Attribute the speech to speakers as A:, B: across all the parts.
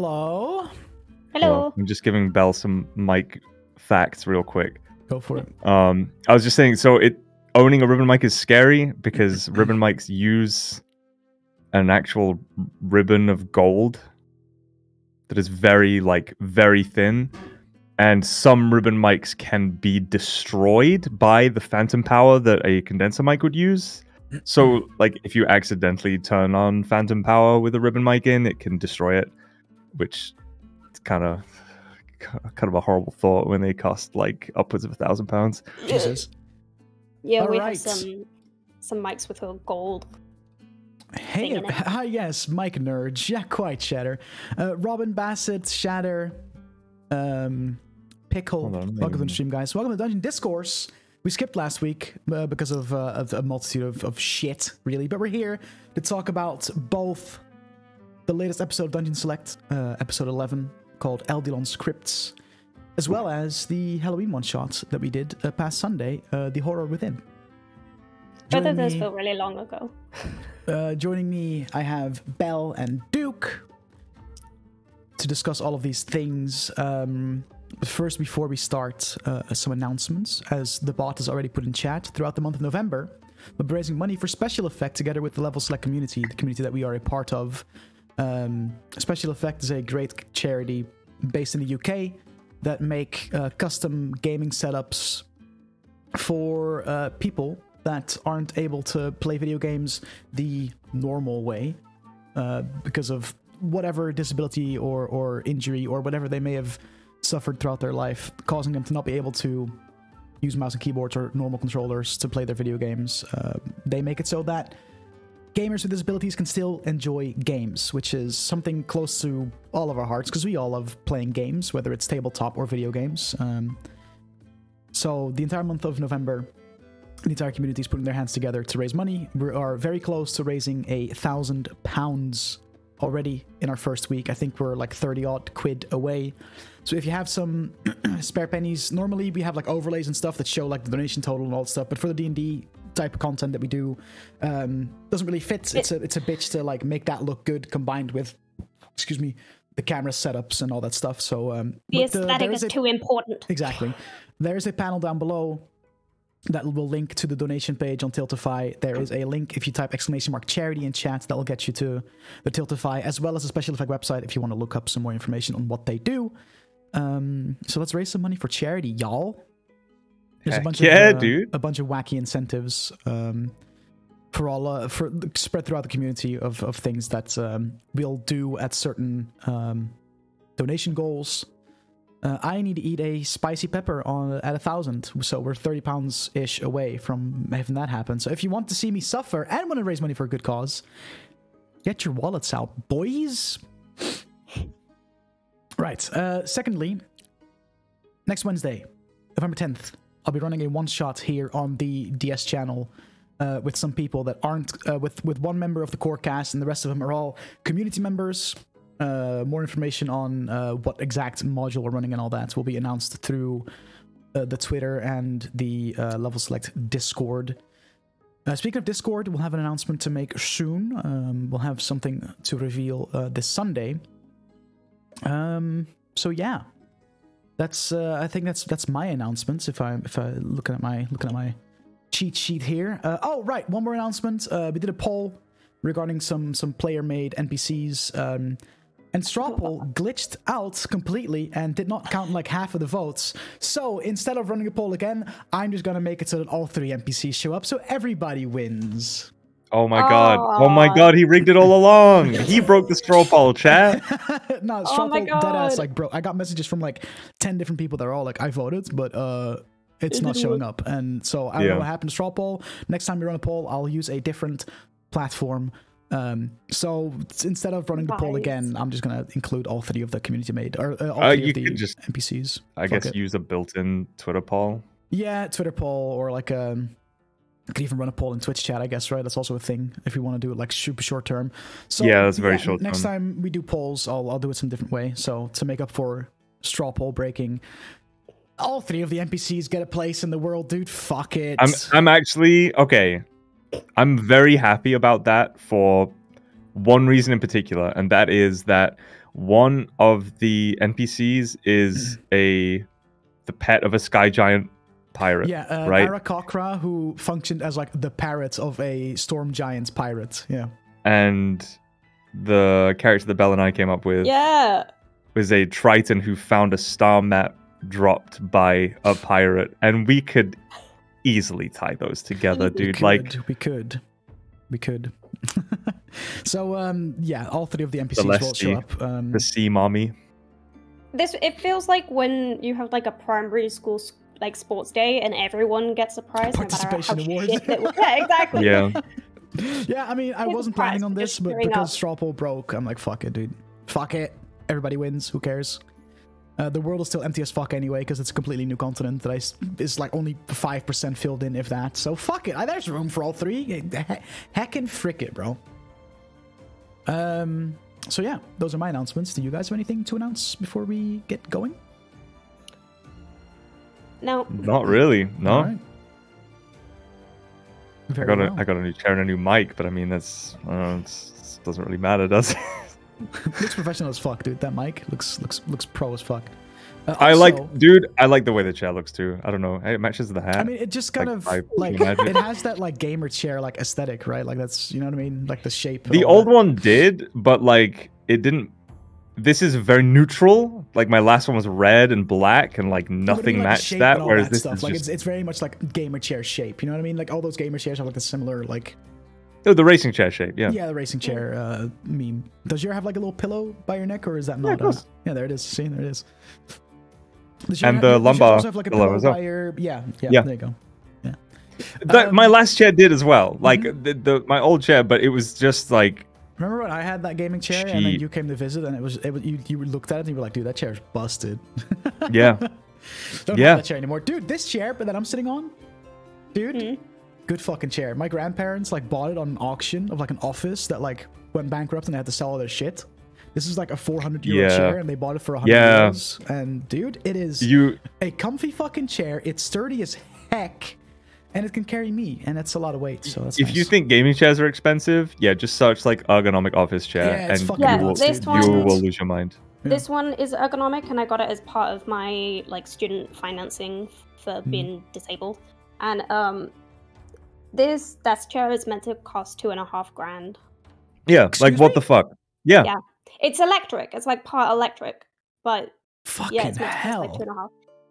A: Hello.
B: Hello.
C: I'm just giving Bell some mic facts real quick.
A: Go for it.
C: Um, I was just saying, so it owning a ribbon mic is scary because ribbon mics use an actual ribbon of gold that is very like very thin and some ribbon mics can be destroyed by the phantom power that a condenser mic would use so like if you accidentally turn on phantom power with a ribbon mic in it can destroy it which it's kind of kind of a horrible thought when they cost like upwards of a thousand pounds
A: Jesus.
B: Yeah, we
A: Alright.
B: have some some mics with a gold.
A: Hey,
B: Thing in
A: hi, yes, Mike Nerds. Yeah, quite Shatter. Uh, Robin Bassett, Shatter, um, Pickle.
C: On,
A: Welcome to the stream, guys. Welcome to Dungeon Discourse. We skipped last week uh, because of, uh, of a multitude of, of shit, really. But we're here to talk about both the latest episode of Dungeon Select, uh, episode 11, called Eldylon's Crypts, as well as the Halloween one shot that we did uh, past Sunday, uh, The Horror Within.
B: Both of those
A: me-
B: feel really long ago.
A: uh, joining me, I have Bell and Duke to discuss all of these things. Um, but first, before we start, uh, some announcements. As the bot has already put in chat, throughout the month of November, we'll be raising money for Special Effect together with the Level Select community, the community that we are a part of. Um, Special Effect is a great charity based in the UK that make uh, custom gaming setups for uh, people that aren't able to play video games the normal way uh, because of whatever disability or, or injury or whatever they may have suffered throughout their life, causing them to not be able to use mouse and keyboards or normal controllers to play their video games. Uh, they make it so that gamers with disabilities can still enjoy games, which is something close to all of our hearts because we all love playing games, whether it's tabletop or video games. Um, so the entire month of November, the entire community is putting their hands together to raise money. We are very close to raising a thousand pounds already in our first week. I think we're like 30 odd quid away. So if you have some spare pennies, normally we have like overlays and stuff that show like the donation total and all that stuff. But for the D&D type of content that we do, um, doesn't really fit. It's a it's a bitch to like make that look good combined with, excuse me, the camera setups and all that stuff. So um,
B: The
A: uh,
B: aesthetic
A: there
B: is
A: a-
B: too important.
A: Exactly. There is a panel down below that will link to the donation page on Tiltify. There is a link if you type exclamation mark charity in chat that will get you to the Tiltify as well as a Special Effect website if you want to look up some more information on what they do. Um, so let's raise some money for charity, y'all. There's a bunch
C: yeah,
A: of uh,
C: dude.
A: a bunch of wacky incentives um, for all uh, for spread throughout the community of of things that um, we'll do at certain um, donation goals. Uh, I need to eat a spicy pepper on at a thousand, so we're thirty pounds ish away from having that happen. So if you want to see me suffer and want to raise money for a good cause, get your wallets out, boys. Right. Uh, secondly, next Wednesday, November tenth, I'll be running a one shot here on the DS channel. Uh, with some people that aren't uh, with with one member of the core cast and the rest of them are all community members uh, more information on uh, what exact module we're running and all that will be announced through uh, the Twitter and the uh, Level Select Discord. Uh, speaking of Discord, we'll have an announcement to make soon. Um, we'll have something to reveal uh, this Sunday. Um, so yeah, that's uh, I think that's that's my announcements. If I if I looking at my looking at my cheat sheet here. Uh, oh right, one more announcement. Uh, we did a poll regarding some some player made NPCs. Um, and Strawpoll glitched out completely and did not count like half of the votes. So instead of running a poll again, I'm just gonna make it so that all three NPCs show up, so everybody wins.
C: Oh my god. Oh my god, he rigged it all along. He broke the straw poll chat.
A: no,
B: Oh my
A: Strawpoll deadass
B: God.
A: like bro. I got messages from like ten different people that are all like, I voted, but uh it's
B: It
A: not showing
B: work.
A: up. And so I don't
C: Yeah.
A: know what happened to straw poll. Next time we run a poll, I'll use a different platform. Um, so instead of running the poll again, I'm just gonna include all three of the community made or uh, all
C: Uh,
A: three
C: you
A: of the
C: just-
A: NPCs.
C: I
A: Fuck
C: guess
A: it.
C: use a built-in Twitter poll.
A: Yeah, Twitter poll or like um I could even run a poll in Twitch chat, I guess, right? That's also a thing if we want to do it like super short term. So
C: Yeah, that's very short
A: Next
C: term.
A: time we do polls, I'll I'll do it some different way. So to make up for straw poll breaking, all three of the NPCs get a place in the world, dude. Fuck it.
C: I'm I'm actually okay. I'm very happy about that for one reason in particular, and that is that one of the NPCs is mm. a the pet of a sky giant pirate.
A: Yeah, uh,
C: right?
A: Aarakocra, who functioned as like the parrot of a storm giant's pirate. Yeah.
C: And the character that Bell and I came up with
B: Yeah.
C: was a Triton who found a star map dropped by a pirate, and we could easily tie those together,
B: We
C: dude.
A: could,
C: Like
A: we could, we could. so um, yeah, all three of the NPCs will show up. Um,
C: the sea mommy.
B: This it feels like when you have like a primary school s- like sports day and everyone gets a prize, no matter how
A: Participation awards.
B: shit it was. Yeah, exactly.
C: Yeah.
A: yeah, I mean, I
B: Here's a
A: wasn't planning on this, but because
B: up.
A: straw poll broke, I'm like, fuck it, dude. Fuck it. Everybody wins. Who cares? Uh, the world is still empty as fuck anyway because it's a completely new continent that I s- is like only five percent filled in, if that. So fuck it. There's room for all three. Heck and frick it, bro. Um. So yeah, those are my announcements. Do you guys have anything to announce before we get going?
B: No,
C: Not really. No.
A: All right.
C: I got a
A: well.
C: I got a new chair and a new mic, but I mean that's I it's, it doesn't really matter, does it?
A: looks professional as fuck, dude. That mic looks looks looks pro as fuck. Uh,
C: I
A: also-
C: like, dude. I like the way the chair looks too. I don't know. It matches the hat.
A: I mean, it just kind
C: like,
A: of
C: by
A: like
C: magic.
A: it has that like gamer chair like aesthetic, right? Like that's you know what I mean, like the shape.
C: the old
A: that.
C: one did, but like it didn't. This is very neutral. Like my last one was red and black, and like
A: You know what I
C: nothing?
A: Like
C: matched that. Whereas
A: that
C: this
A: stuff.
C: is
A: like
C: just
A: it's it's very much like gamer chair shape. You know what I mean? Like all those gamer chairs have like a similar like
C: oh, the racing chair shape. Yeah.
A: yeah, the racing chair uh, meme. Does your have like a little pillow by your neck, or is that not?
C: it
A: uh, yeah, there it is. See, there it is. Does
C: And
A: ha-
C: the lumbar
A: have like
C: pillow as well.
A: your yeah, yeah
C: Yeah.
A: There you go.
C: That- my
A: Um,
C: last chair did as well. Like the, the my old chair, but it was just like
A: Remember when I had that gaming chair and then you came to visit and it was it was you, you looked at it and you were like, dude, that chair's busted.
C: yeah.
A: Don't
C: Yeah.
A: have that chair anymore. Dude, this chair but that I'm sitting on, dude,
B: Mhm.
A: good fucking chair. My grandparents like bought it on an auction of like an office that like went bankrupt and they had to sell all their shit. This is like a 400 euro
C: Yeah.
A: chair and they bought it for 100
C: Yeah.
A: euros. And dude, it is
C: You
A: a comfy fucking chair. It's sturdy as heck and it can carry me and that's a lot of weight. So that's
C: if you think gaming chairs are expensive, yeah, just search like ergonomic office chair,
A: Yeah,
C: and
A: fucking
C: you
B: Yeah,
C: will
B: this
A: dude.
B: one-
C: you will lose your mind.
A: Yeah.
B: This one is ergonomic, and I got it as part of my like student financing for
A: Hmm.
B: being disabled. And um, this desk chair is meant to cost two and a half grand.
C: Yeah,
A: Excuse
C: like what the fuck? Yeah.
B: Yeah. It's electric. It's like part electric, but
A: fucking
B: yeah, it's meant to cost
A: hell.
B: like two and a half.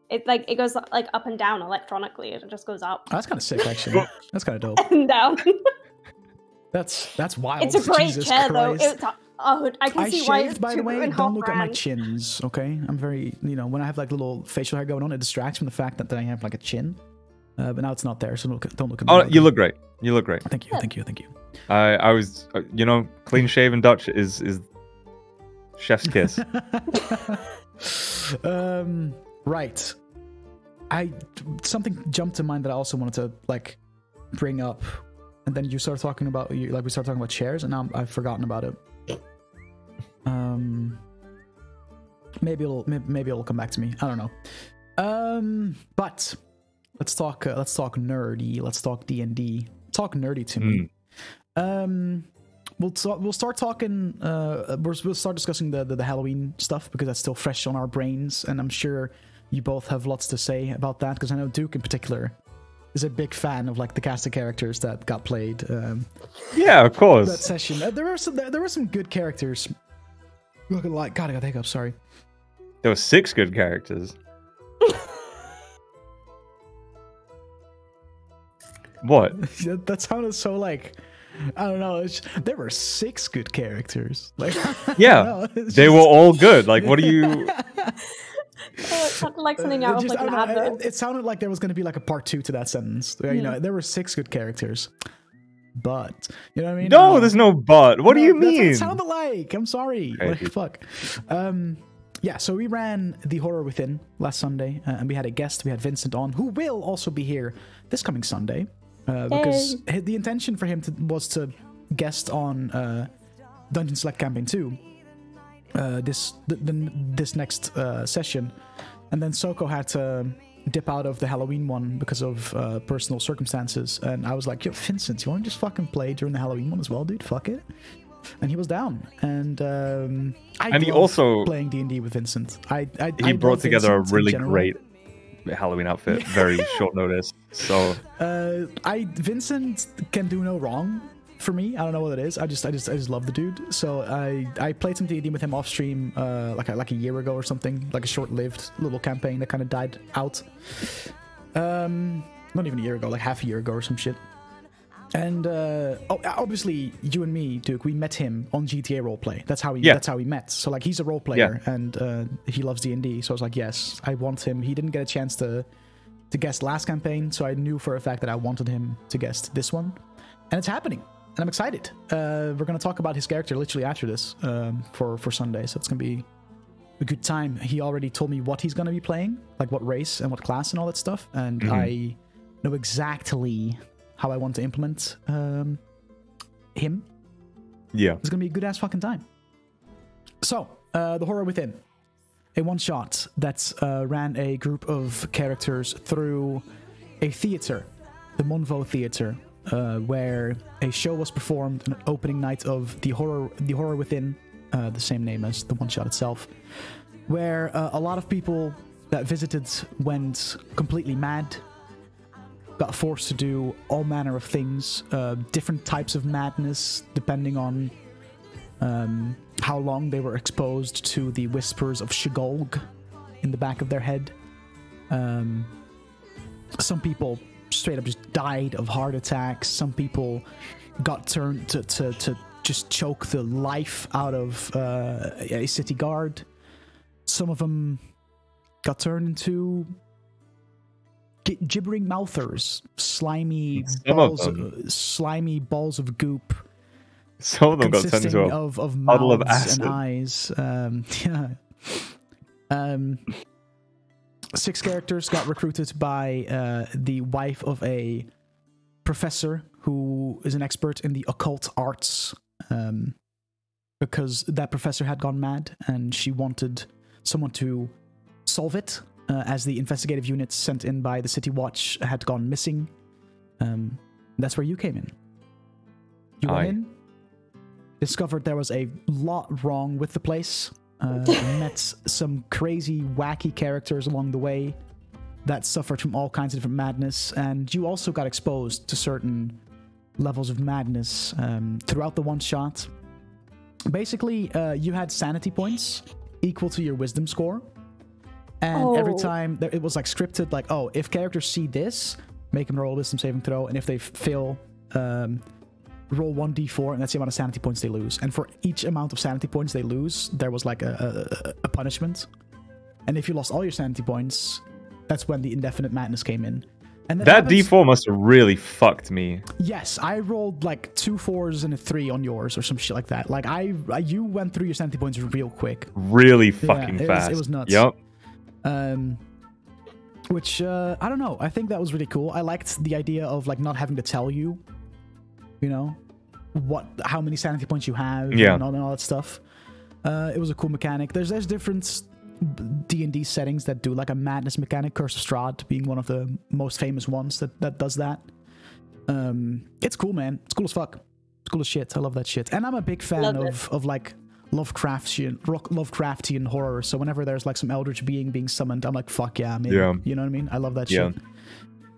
B: It like it goes like up and down electronically. It just goes up
A: Oh, that's kind of sick, actually. That's kind of dope.
B: and down.
A: That's that's wild.
B: it's a great
A: Jesus
B: chair
A: Christ.
B: though. It's, oh, I can
A: I
B: see why
A: shaved,
B: it's
A: by the way. Don't
B: half
A: look at my chins, okay? I'm very, you know, when I have like little facial hair going on, it distracts from the fact that, that I have like a chin. Uh, but now it's not there, so don't look, don't look at me.
C: Oh,
A: like
C: you
A: that.
C: look great. You look great.
A: Thank you,
B: Yeah.
A: thank you, thank you.
C: I I was, uh, you know, clean shaven Dutch is is chef's kiss.
A: um, right. I something jumped to mind that I also wanted to like bring up, and then you started talking about you like we started talking about chairs, and now I've forgotten about it. Um, maybe it'll maybe it'll come back to me. I don't know. Um, but let's talk. Uh, let's talk nerdy. Let's talk D and D. Talk nerdy to me. Um, we'll talk, we'll start talking. Uh, we're, we'll start discussing the, the the Halloween stuff because that's still fresh on our brains, and I'm sure you both have lots to say about that. Because I know Duke in particular is a big fan of like the cast of characters that got played um,
C: yeah, of course.
A: that session. Uh, there were some there, were some good characters. Look at like God, I got hiccups. Sorry.
C: There were six good characters. What?
A: that, sounded so like I don't know. It's, there were six good characters. Like
C: Yeah,
A: know,
C: They
A: just-
C: were all good. Like, what do you?
B: Oh, it sounded like something
A: Uh,
B: out
A: it
B: of
A: just-
B: like an
A: know,
B: advert.
A: it, it sounded like there was going to be like a part two to that sentence. Where, You know, there were six good characters, but you know what I mean?
C: No,
A: Uh,
C: there's no but. What do
A: no,
C: you
A: that's what
C: mean?
A: it sounded like. I'm sorry.
C: Okay,
A: like fuck. Um, yeah. So we ran the horror within last Sunday, uh, and we had a guest. We had Vincent on, who will also be here this coming Sunday, uh, because hi- the intention for him to, was to guest on uh, Dungeon Select Campaign Two. Uh, this the, the, this next uh, session, and then Soko had to dip out of the Halloween one because of uh, personal circumstances, and I was like, "Yo, Vincent, you want to just fucking play during the Halloween one as well, dude? Fuck it." and he was down. And um, I
C: And he also-
A: playing D and D with Vincent. I, I
C: he
A: I
C: brought together a
A: Vincent in
C: really great Halloween outfit, very short notice. So
A: Uh, I Vincent can do no wrong for me. I don't know what it is. I just I just I just love the dude. So I I played some D&D with him off stream uh, like a, like a year ago or something, like a short-lived little campaign that kind of died out. Um, not even a year ago, like half a year ago or some shit. And uh, oh, obviously, you and me, Duke, we met him on GTA roleplay. That's how we.
C: Yeah.
A: That's how we met. So like, he's a role player and uh, he loves D and D. So I was like, yes, I want him. He didn't get a chance to to guest last campaign, so I knew for a fact that I wanted him to guest this one, and it's happening. And I'm excited. Uh, we're gonna talk about his character literally after this um, for for Sunday, so it's gonna be a good time. He already told me what he's gonna be playing, like what race and what class and all that stuff, and
C: Mhm.
A: I know exactly how I want to implement um, him.
C: yeah,
A: It's gonna be a good ass fucking time. So, uh, the horror within, a one shot that uh, ran a group of characters through a theater, the Monvo Theater, uh, where a show was performed, an opening night of the horror, the horror within, uh, the same name as the one shot itself, where uh, a lot of people that visited went completely mad got forced to do all manner of things, uh, different types of madness, depending on um, how long they were exposed to the whispers of Shigolg in the back of their head. Um, some people straight up just died of heart attacks. Some people got turned to, to, to just choke the life out of uh, a city guard. Some of them got turned into gibbering mouthers, slimy
C: Some
A: balls, uh, slimy balls of goop
C: some of them got turned into a
A: of of
C: of
A: mouths
C: acid.
A: and eyes. Um, yeah. Um, six characters got recruited by uh, the wife of a professor who is an expert in the occult arts. Um, because that professor had gone mad and she wanted someone to solve it, uh, as the investigative units sent in by the City Watch had gone missing. Um, that's where you came in. You went in, discovered there was a lot wrong with the place, uh, met some crazy, wacky characters along the way that suffered from all kinds of different madness, and you also got exposed to certain levels of madness um, throughout the one shot. Basically, uh, you had sanity points equal to your wisdom score. And every
B: Oh.
A: time there, it was like scripted, like, oh, if characters see this, make them roll a wisdom saving throw, and if they fail, um, roll 1d4, and that's the amount of sanity points they lose. And for each amount of sanity points they lose, there was like a, a, a punishment. And if you lost all your sanity points, that's when the indefinite madness came in. And
C: That
A: happens-
C: D4 must have really fucked me.
A: Yes, I rolled like two fours and a three on yours or some shit like that. Like I, I you went through your sanity points real quick.
C: Really fucking
A: it was-
C: fast.
A: it was nuts.
C: Yep.
A: Um, which uh, I don't know. I think that was really cool. I liked the idea of like not having to tell you, you know, what how many sanity points you have,
C: Yeah.
A: and all, and all that stuff. Uh, it was a cool mechanic. There's there's different D and D settings that do like a madness mechanic. Curse of Strahd being one of the most famous ones that that does that. Um, it's cool, man. It's cool as fuck. It's cool as shit. I love that shit. And I'm a big fan
B: Love it.
A: of of like Lovecraftian rock- Lovecraftian horror. So whenever there's like some eldritch being being summoned, I'm like, fuck yeah, man.
C: Yeah.
A: You know what I mean? I love that
C: Yeah.
A: shit.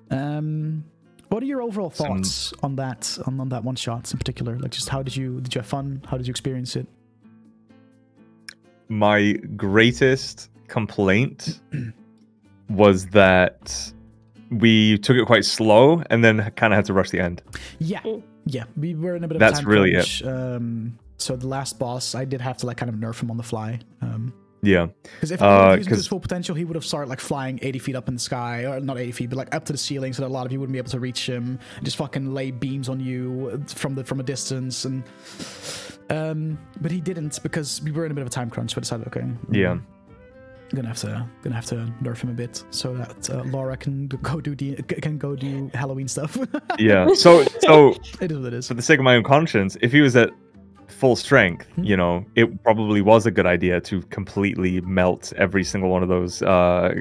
A: Um, what are your overall
C: Some-
A: thoughts on that on, on that one shot in particular? Like, just how did you did you have fun? How did you experience it?
C: My greatest complaint was that we took it quite slow and then kind of had to rush the end.
A: Yeah,
B: Mm.
A: yeah. We were in a bit of
C: That's
A: time
C: really it.
A: Um, so the last boss, I did have to like kind of nerf him on the fly. Um,
C: Yeah.
A: Because if he
C: Uh,
A: have used his full potential, he would have started like flying 80 feet up in the sky, or not 80 feet, but like up to the ceiling, so that a lot of you wouldn't be able to reach him. And just fucking lay beams on you from the from a distance, and um, but he didn't because we were in a bit of a time crunch. So I decided, okay,
C: Yeah.
A: I'm gonna have to gonna have to nerf him a bit so that uh, Laura can go do D- can go do Halloween stuff.
C: Yeah. So so
A: it is what it is.
C: for the sake of my own conscience, if he was at full strength,
A: Hmm.
C: you know, it probably was a good idea to completely melt every single one of those uh,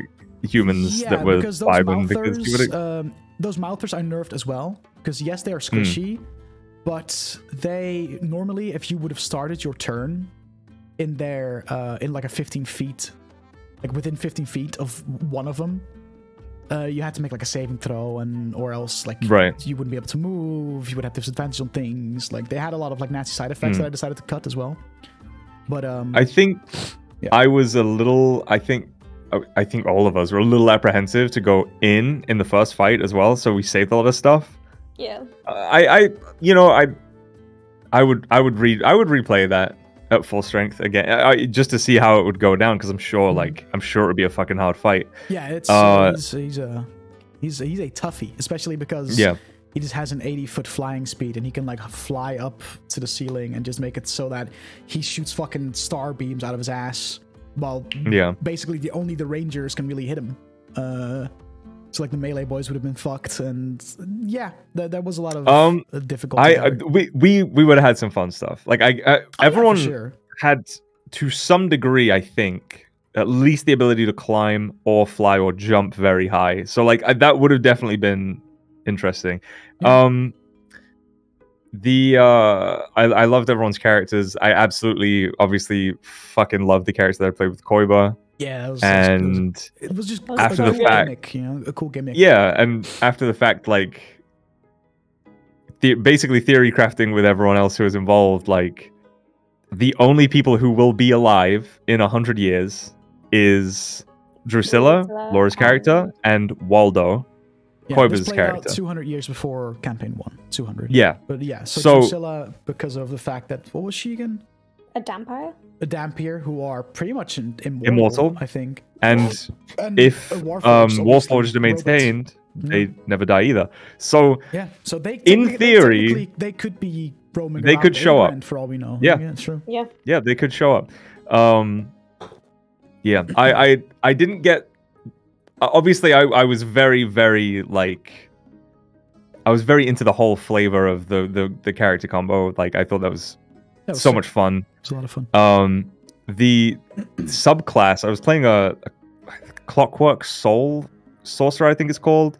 C: humans
A: yeah,
C: that were
A: because those
C: because
A: mouthers,
C: would
A: um, those mouthers are nerfed as well. Because yes,
C: Hmm.
A: they are squishy, but they normally, if you would have started your turn in there, uh, in like a 15 feet, like within 15 feet of one of them, uh, you had to make like a saving throw, and or else like
C: Right.
A: you wouldn't be able to move. You would have disadvantage on things. Like they had a lot of like nasty side effects
C: Hmm.
A: that I decided to cut as well. But um,
C: I think
A: Yeah.
C: I was a little. I think. I think all of us were a little apprehensive to go in in the first fight as well, so we saved a lot of stuff.
B: Yeah.
C: I, I, you know, I, I would, I would read, I would replay that at full strength again, I, just to see how it would go down, because I'm sure,
A: Mhm.
C: like, I'm sure it would be a fucking hard fight.
A: yeah, it's
C: uh,
A: he's, he's a he's he's a toughie, especially because
C: Yeah,
A: he just has an 80 foot flying speed and he can like fly up to the ceiling and just make it so that he shoots fucking star beams out of his ass while
C: yeah.
A: basically the only the rangers can really hit him uh so like the melee boys would have been fucked and yeah there, there was a lot of
C: Um,
A: difficulty
C: I, I we, we, we would have had some fun stuff. Like, I, I
A: Oh, yeah,
C: everyone
A: sure.
C: had, to some degree, I think, at least the ability to climb or fly or jump very high. So, like, I, that would have definitely been interesting.
A: Yeah.
C: Um, the uh, I, I loved everyone's characters. I absolutely, obviously, fucking loved the character that I played with Koiba,
A: yeah it was, it was-
C: and
A: it was just
B: After
A: a
B: the
A: cool
C: fact-
A: gimmick, you know a cool gimmick.
C: Yeah, and after the fact, like, the, basically theory crafting with everyone else who was involved, like, the only people who will be alive in a hundred years is Drusilla,
B: Drusilla,
C: Laura's character, and Waldo.
A: yeah,
C: Koiba's
A: this
C: character.
A: 200 years before campaign one 200
C: Yeah,
A: but yeah so,
C: So-
A: Drusilla, because of the fact that what was she again
B: A Dhampir?
A: a Dhampir who are pretty much in, immortal,
C: Immortal.
A: I think
C: and
A: and
C: if
A: a Warforged,
C: um, Warforged are
A: robots.
C: maintained, they
A: Mhm.
C: never die either. So
A: Yeah, so they
C: In
A: they
C: theory,
A: they could be roaming.
C: they could show up.
A: For all we know.
C: Yeah.
A: yeah, true.
B: Yeah.
C: yeah, they could show up. Um, yeah, I, I, I didn't get. Obviously, I, I was very, very like. I was very into the whole flavor of the the, the character combo. Like, I thought That was so
A: sick.
C: much fun.
A: It was a lot of fun.
C: Um, the subclass I was playing a, a Clockwork Soul Sorcerer, I think it's called,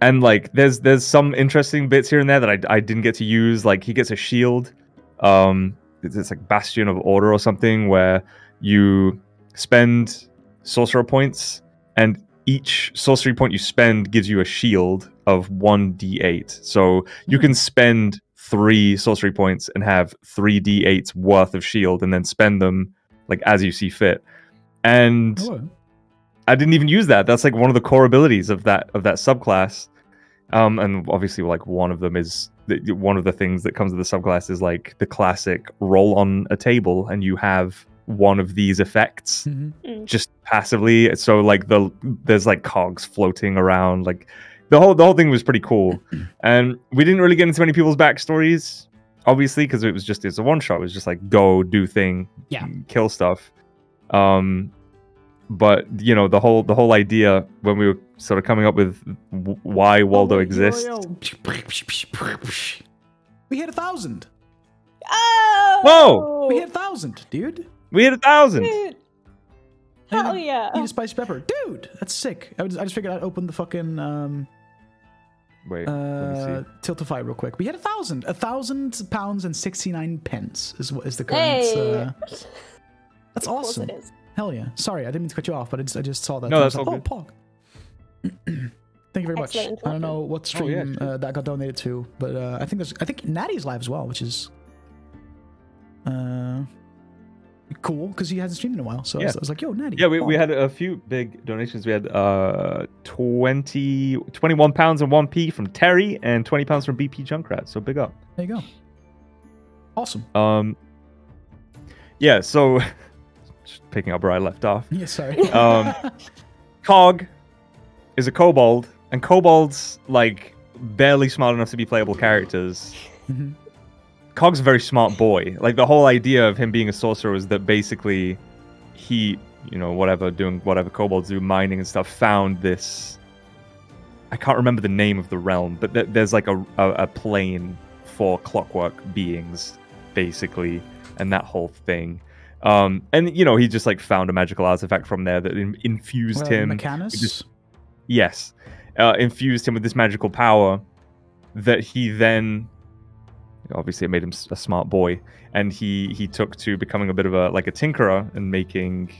C: and like there's there's some interesting bits here and there that I, I didn't get to use. Like he gets a shield, um, it's, it's like Bastion of Order or something where you spend sorcerer points, and each sorcery point you spend gives you a shield of one d8. So you can spend three sorcery points and have three d8s worth of shield, and then spend them like as you see fit. And
A: Oh,
C: I didn't even use that. That's like one of the core abilities of that of that subclass. Um, and obviously, like one of them is the, one of the things that comes with the subclass is like the classic roll on a table, and you have one of these effects
A: mhm.
C: just passively. So like the there's like cogs floating around. Like the whole the whole thing was pretty cool, and we didn't really get into many people's backstories, obviously, because it was just it's a one shot. It was just like go do thing,
A: Yeah.
C: kill stuff. Um, but you know the whole the whole idea when we were sort of coming up with w- why Waldo
A: Oh, wait, yo,
C: exists.
A: yo. We hit a thousand.
B: Oh!
C: Whoa!
A: We hit a thousand, dude.
C: We hit a thousand.
B: Dude.
A: And
B: Hell
A: then
B: yeah.
A: Eat a spicy pepper, dude. That's sick. I, was, I just figured I'd open the fucking um
C: Wait, let me
A: uh
C: see.
A: tiltify real quick. We had a thousand, a thousand pounds and sixty nine pence is what is the current.
B: Hey.
A: Uh, that's
B: Of
A: awesome.
B: it is.
A: Hell yeah. Sorry, I didn't mean to cut you off, but I just, I just saw that.
C: No,
A: and I
C: that's
A: like,
C: all
A: oh, Pog. Thank you very much.
B: Excellent
A: I don't know what
C: Oh,
A: stream
C: yeah,
A: uh, that got donated to, but uh, I think there's I think Natty's live as well, which is uh cool because he hasn't streamed in a while. So I, was, I was like, yo, Natty.
C: Yeah, we, we had a few big donations. We had uh 20, 21 pounds and 1p from Terry and 20 pounds from BP Junkrat. So big up.
A: There you go. Awesome.
C: Um Yeah, so just picking up where I left off.
A: Yeah, sorry.
C: Um, Cog is a kobold, and kobolds like barely smart enough to be playable characters.
A: Mhm.
C: Cog's a very smart boy. Like the whole idea of him being a sorcerer was that basically he, you know, whatever doing whatever kobolds do, mining and stuff, found this. I can't remember the name of the realm, but th- there's like a, a a plane for clockwork beings, basically, and that whole thing. Um, and you know, he just like found a magical artifact from there that in- infused
A: Well,
C: him.
A: Mechanus.
C: just- Yes, uh, infused him with this magical power that he then obviously it made him a smart boy, and he he took to becoming a bit of a like a tinkerer and making,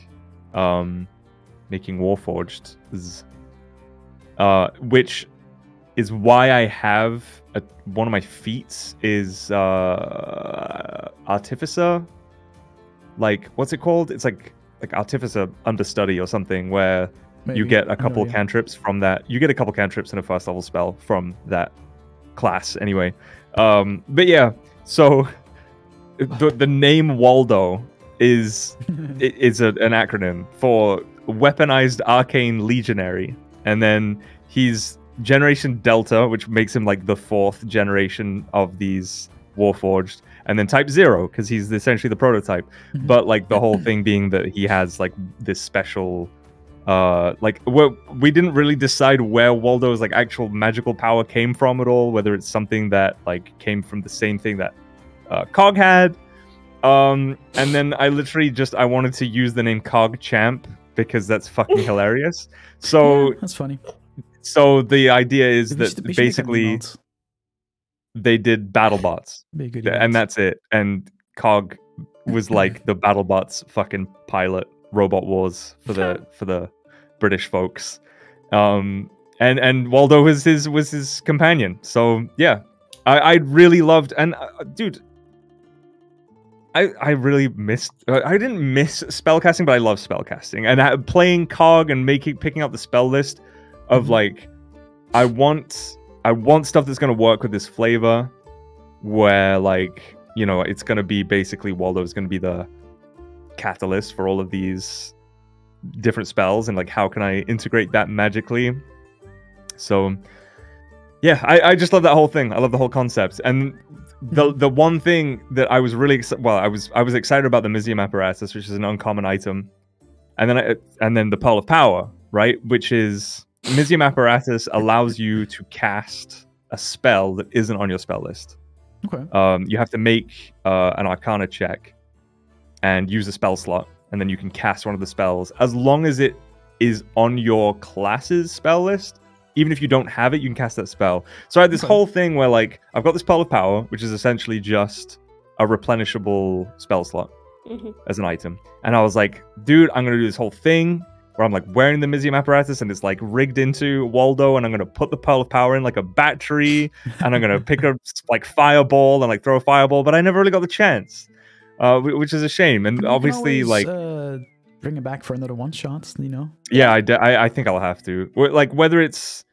C: um, making warforged, uh, which is why I have a, one of my feats is uh, artificer. Like what's it called? It's like like artificer understudy or something where you get a
A: no
C: couple cantrips from that. You get a couple cantrips in a first level spell from that class anyway. Um, but yeah, so the the name Waldo is is a, an acronym for weaponized arcane legionary, and then he's generation Delta, which makes him like the fourth generation of these Warforged, and then Type Zero because he's essentially the prototype.
A: Mhm.
C: But like the whole thing being that he has like this special uh like we we didn't really decide where waldo's like actual magical power came from at all whether it's something that like came from the same thing that uh cog had um and then i literally just i wanted to use the name cog champ because that's fucking hilarious so
A: Yeah, that's funny.
C: so the idea is that
A: should- we should make an
C: basically they did battle bots
A: Be a good
C: Th-
A: emote.
C: and that's it. And Cog was like the BattleBots fucking pilot robot wars for the for the British folks. Um and and Waldo was his was his companion. So yeah. I I really loved and uh, dude I, I really missed. uh, I didn't miss spellcasting, but I love spellcasting and uh, playing Cog and making picking out the spell list of
A: Mhm.
C: like, I want I want stuff that's gonna work with this flavor, where like you know it's gonna be basically Waldo's gonna be the catalyst for all of these different spells and like how can I integrate that magically. So yeah, I, I just love that whole thing. I love the whole concept. And the the one thing that I was really exci- well, I was I was excited about the Mizzium apparatus, which is an uncommon item, and then I, and then the Pearl of Power, right, which is Mizzium apparatus allows you to cast a spell that isn't on your spell list.
A: Okay.
C: Um, you have to make uh, an Arcana check and use a spell slot, and then you can cast one of the spells as long as it is on your class's spell list. Even if you don't have it, you can cast that spell. So I had this
A: Okay.
C: whole thing where like I've got this Pearl of Power, which is essentially just a replenishable spell slot
B: Mhm.
C: as an item. And I was like, dude, I'm gonna do this whole thing where I'm like wearing the Mizzium apparatus and it's like rigged into Waldo, and I'm gonna put the Pearl of Power in like a battery, and I'm gonna pick up like fireball and like throw a fireball, but I never really got the chance, uh, which is a shame. And
A: You can
C: obviously,
A: always,
C: like,
A: uh, bring it back for another one shot. You know.
C: yeah, I, de- I I think I'll have to. Wh- Like whether it's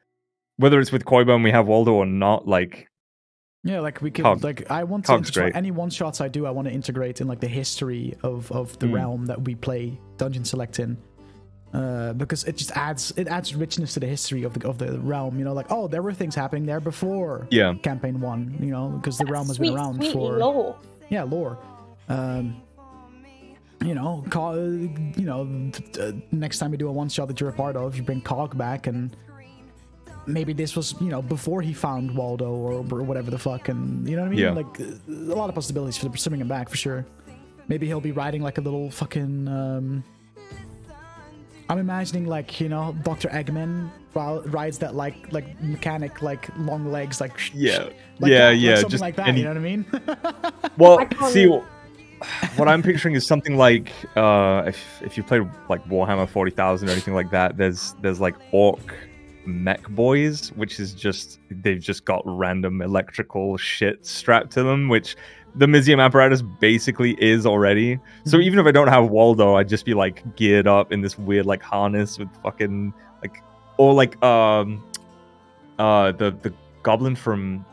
C: whether it's with Koiba and we have Waldo or not, like
A: Yeah, like we could
C: Cog-
A: like I want to
C: Cog's
A: integrate any one shots I do. I want to integrate in like the history of of the
C: Mm.
A: realm that we play dungeon select in, uh, because it just adds it adds richness to the history of the of the realm. You know, like oh, there were things happening there before
C: yeah,
A: campaign one. You know, because the realm has
B: sweet,
A: been around
B: sweet
A: for
B: lore.
A: yeah lore. Um, you know, Cog, you know, t- uh, next time we do a one shot that you're a part of, you bring Cog back and maybe this was you know before he found Waldo or, or whatever the fuck, and you know what I mean?
C: Yeah.
A: Like uh, a lot of possibilities for bringing him back for sure. Maybe he'll be riding like a little fucking. Um, I'm imagining like you know Doctor Eggman rides that like like mechanic like long legs like
C: yeah,
A: like
C: yeah,
A: like
C: yeah.
A: something
C: just
A: like that.
C: any
A: You know what I mean?
C: Well,
B: I can't-
C: see, what I'm picturing is something like uh, if if you play like Warhammer Forty Thousand or anything like that. There's there's like orc mech boys, which is just they've just got random electrical shit strapped to them, which the Mizzium apparatus basically is already. So
A: Mhm.
C: even if I don't have Waldo, I'd just be like geared up in this weird like harness with fucking like or like um uh the the goblin from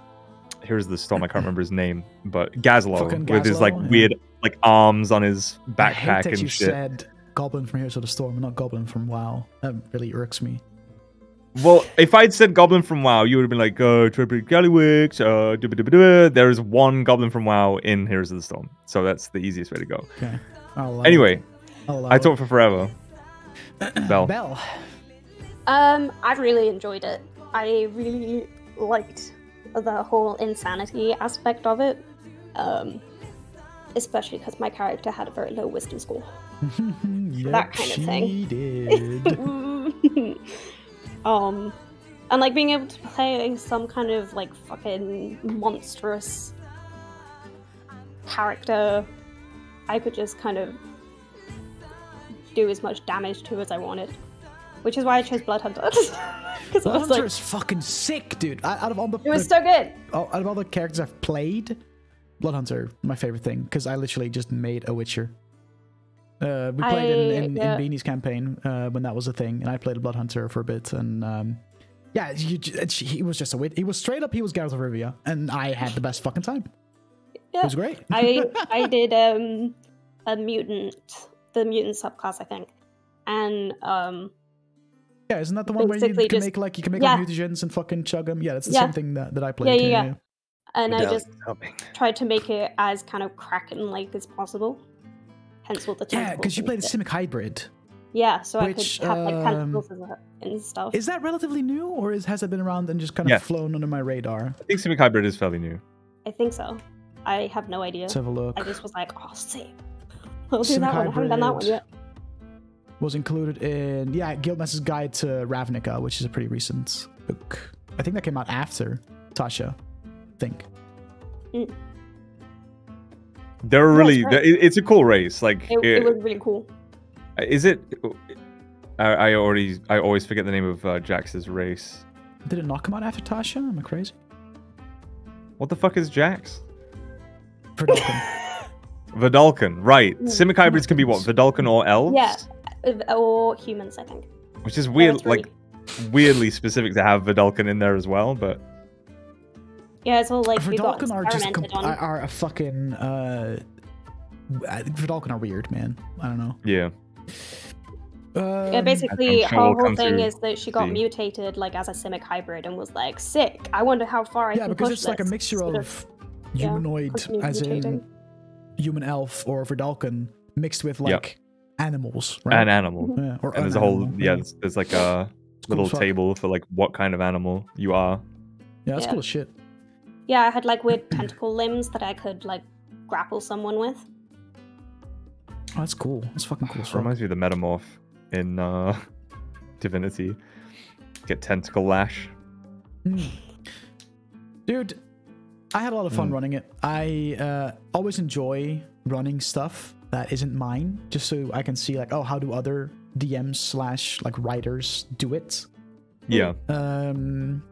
C: here's the storm I can't remember his name, but Gazlowe
A: Fucking
C: with his like
A: yeah.
C: weird like arms on his
A: I hate
C: backpack
A: that
C: and
A: you
C: shit.
A: said Goblin from Heroes of the Storm, and not Goblin from WoW. That really irks me.
C: Well, if I'd said goblin from WoW, you would have been like, uh, Triple Gallywix, uh, there is one goblin from WoW in Heroes of the Storm, so that's the easiest way to go.
A: Okay. I'll
C: Anyway.
A: I'll
C: I
A: it.
C: talked for forever. Bell.
A: Bell.
B: Um, I really enjoyed it. I really liked the whole insanity aspect of it. Um, especially because my character had a very low wisdom score.
A: Yep,
B: that kind of thing. um, and like being able to play some kind of like fucking monstrous character I could just kind of do as much damage to as I wanted. Which is why I chose Blood Hunter. Because I
A: Bloodhunter
B: like,
A: is fucking sick, dude. Out of all the,
B: it was so good.
A: oh, out of all the characters I've played, Bloodhunter my favorite thing because I literally just made a Witcher. Uh, we played in,
B: I-
A: in,
B: yeah.
A: in Beanie's campaign uh, when that was a thing, and I played a Bloodhunter for a bit, and um, yeah, you, he was just a wit. He was straight up. He was Geralt of Rivia, and I had the best fucking time. It was great.
B: I I did um a mutant, the mutant subclass, I think, and um
A: yeah, isn't that the one where you can
B: just-
A: make like you can make
B: yeah.
A: like mutagens and fucking chug them? Yeah, that's the
B: Yeah.
A: same thing that, that I played.
B: yeah, yeah. And I just
C: coming.
B: tried to make it as kind of kraken like as possible. Hence all the
A: Yeah, because you
B: and
A: played a. Simic hybrid.
B: Yeah, so
A: which,
B: I could have like
A: um,
B: tentacles and- and stuff.
A: Is that relatively new, or is, has it been around and just kind of
C: Yeah.
A: flown under my radar?
C: I think Simic Hybrid is fairly new.
B: I think so. I have no idea.
A: Let's have a look.
B: I just was like, oh, sick. I'll do
A: Simic
B: that one. I haven't done that one yet.
A: was included in yeah Guildmaster's Guide to Ravnica, which is a pretty recent book. I think that came out after Tasha. I think.
C: They're
B: Yeah,
C: really,
B: it's
C: they're- it's a cool race. Like,
B: It,
C: it-
B: it was really cool.
C: is it? I, I already, I always forget the name of uh, Jax's race.
A: Did it not come out after Tasha? Am I crazy?
C: What the fuck is Jax?
A: Vedalken.
C: Vedalken, right?
B: Mm.
C: Simic hybrids can be what? Vedalken or elves?
B: Yeah, uh, or humans, I think.
C: Which is weird, like weirdly specific to have Vedalken in there as well. But
B: Yeah, it's all like we got
A: Vedalken are just
B: experimented on.
A: are, are a fucking uh Vedalken are weird, man. I don't know.
C: yeah,
A: Um,
B: yeah, basically,
C: I'm sure
B: her
C: we'll
B: whole thing is that she got
C: see.
B: mutated like as a Simic hybrid and was like, sick. I wonder how far I
A: yeah,
B: can
A: because
B: push
A: it's like a mixture
B: sort
A: of
B: yeah,
A: humanoid,
B: continue
A: as in human elf or Vedalken, mixed with
C: Yep.
A: like animals, right?
C: an animal.
A: yeah, or
C: And there's
A: an
C: a whole
A: animal,
C: yeah, there's, there's like a
A: It's cool
C: little
A: as
C: table for like what kind of animal you are.
A: Yeah, that's
B: Yeah.
A: cool as shit.
B: Yeah, I had like weird tentacle limbs that I could like grapple someone with.
A: Oh, that's cool. That's fucking cool. as
C: It reminds me of the metamorph in uh, Divinity. Get tentacle lash.
A: Mm. Dude, I had a lot of fun
C: Mm.
A: running it. I uh, always enjoy running stuff that isn't mine, just so I can see like, oh, how do other DMs slash like writers do it?
C: Yeah,
A: Um,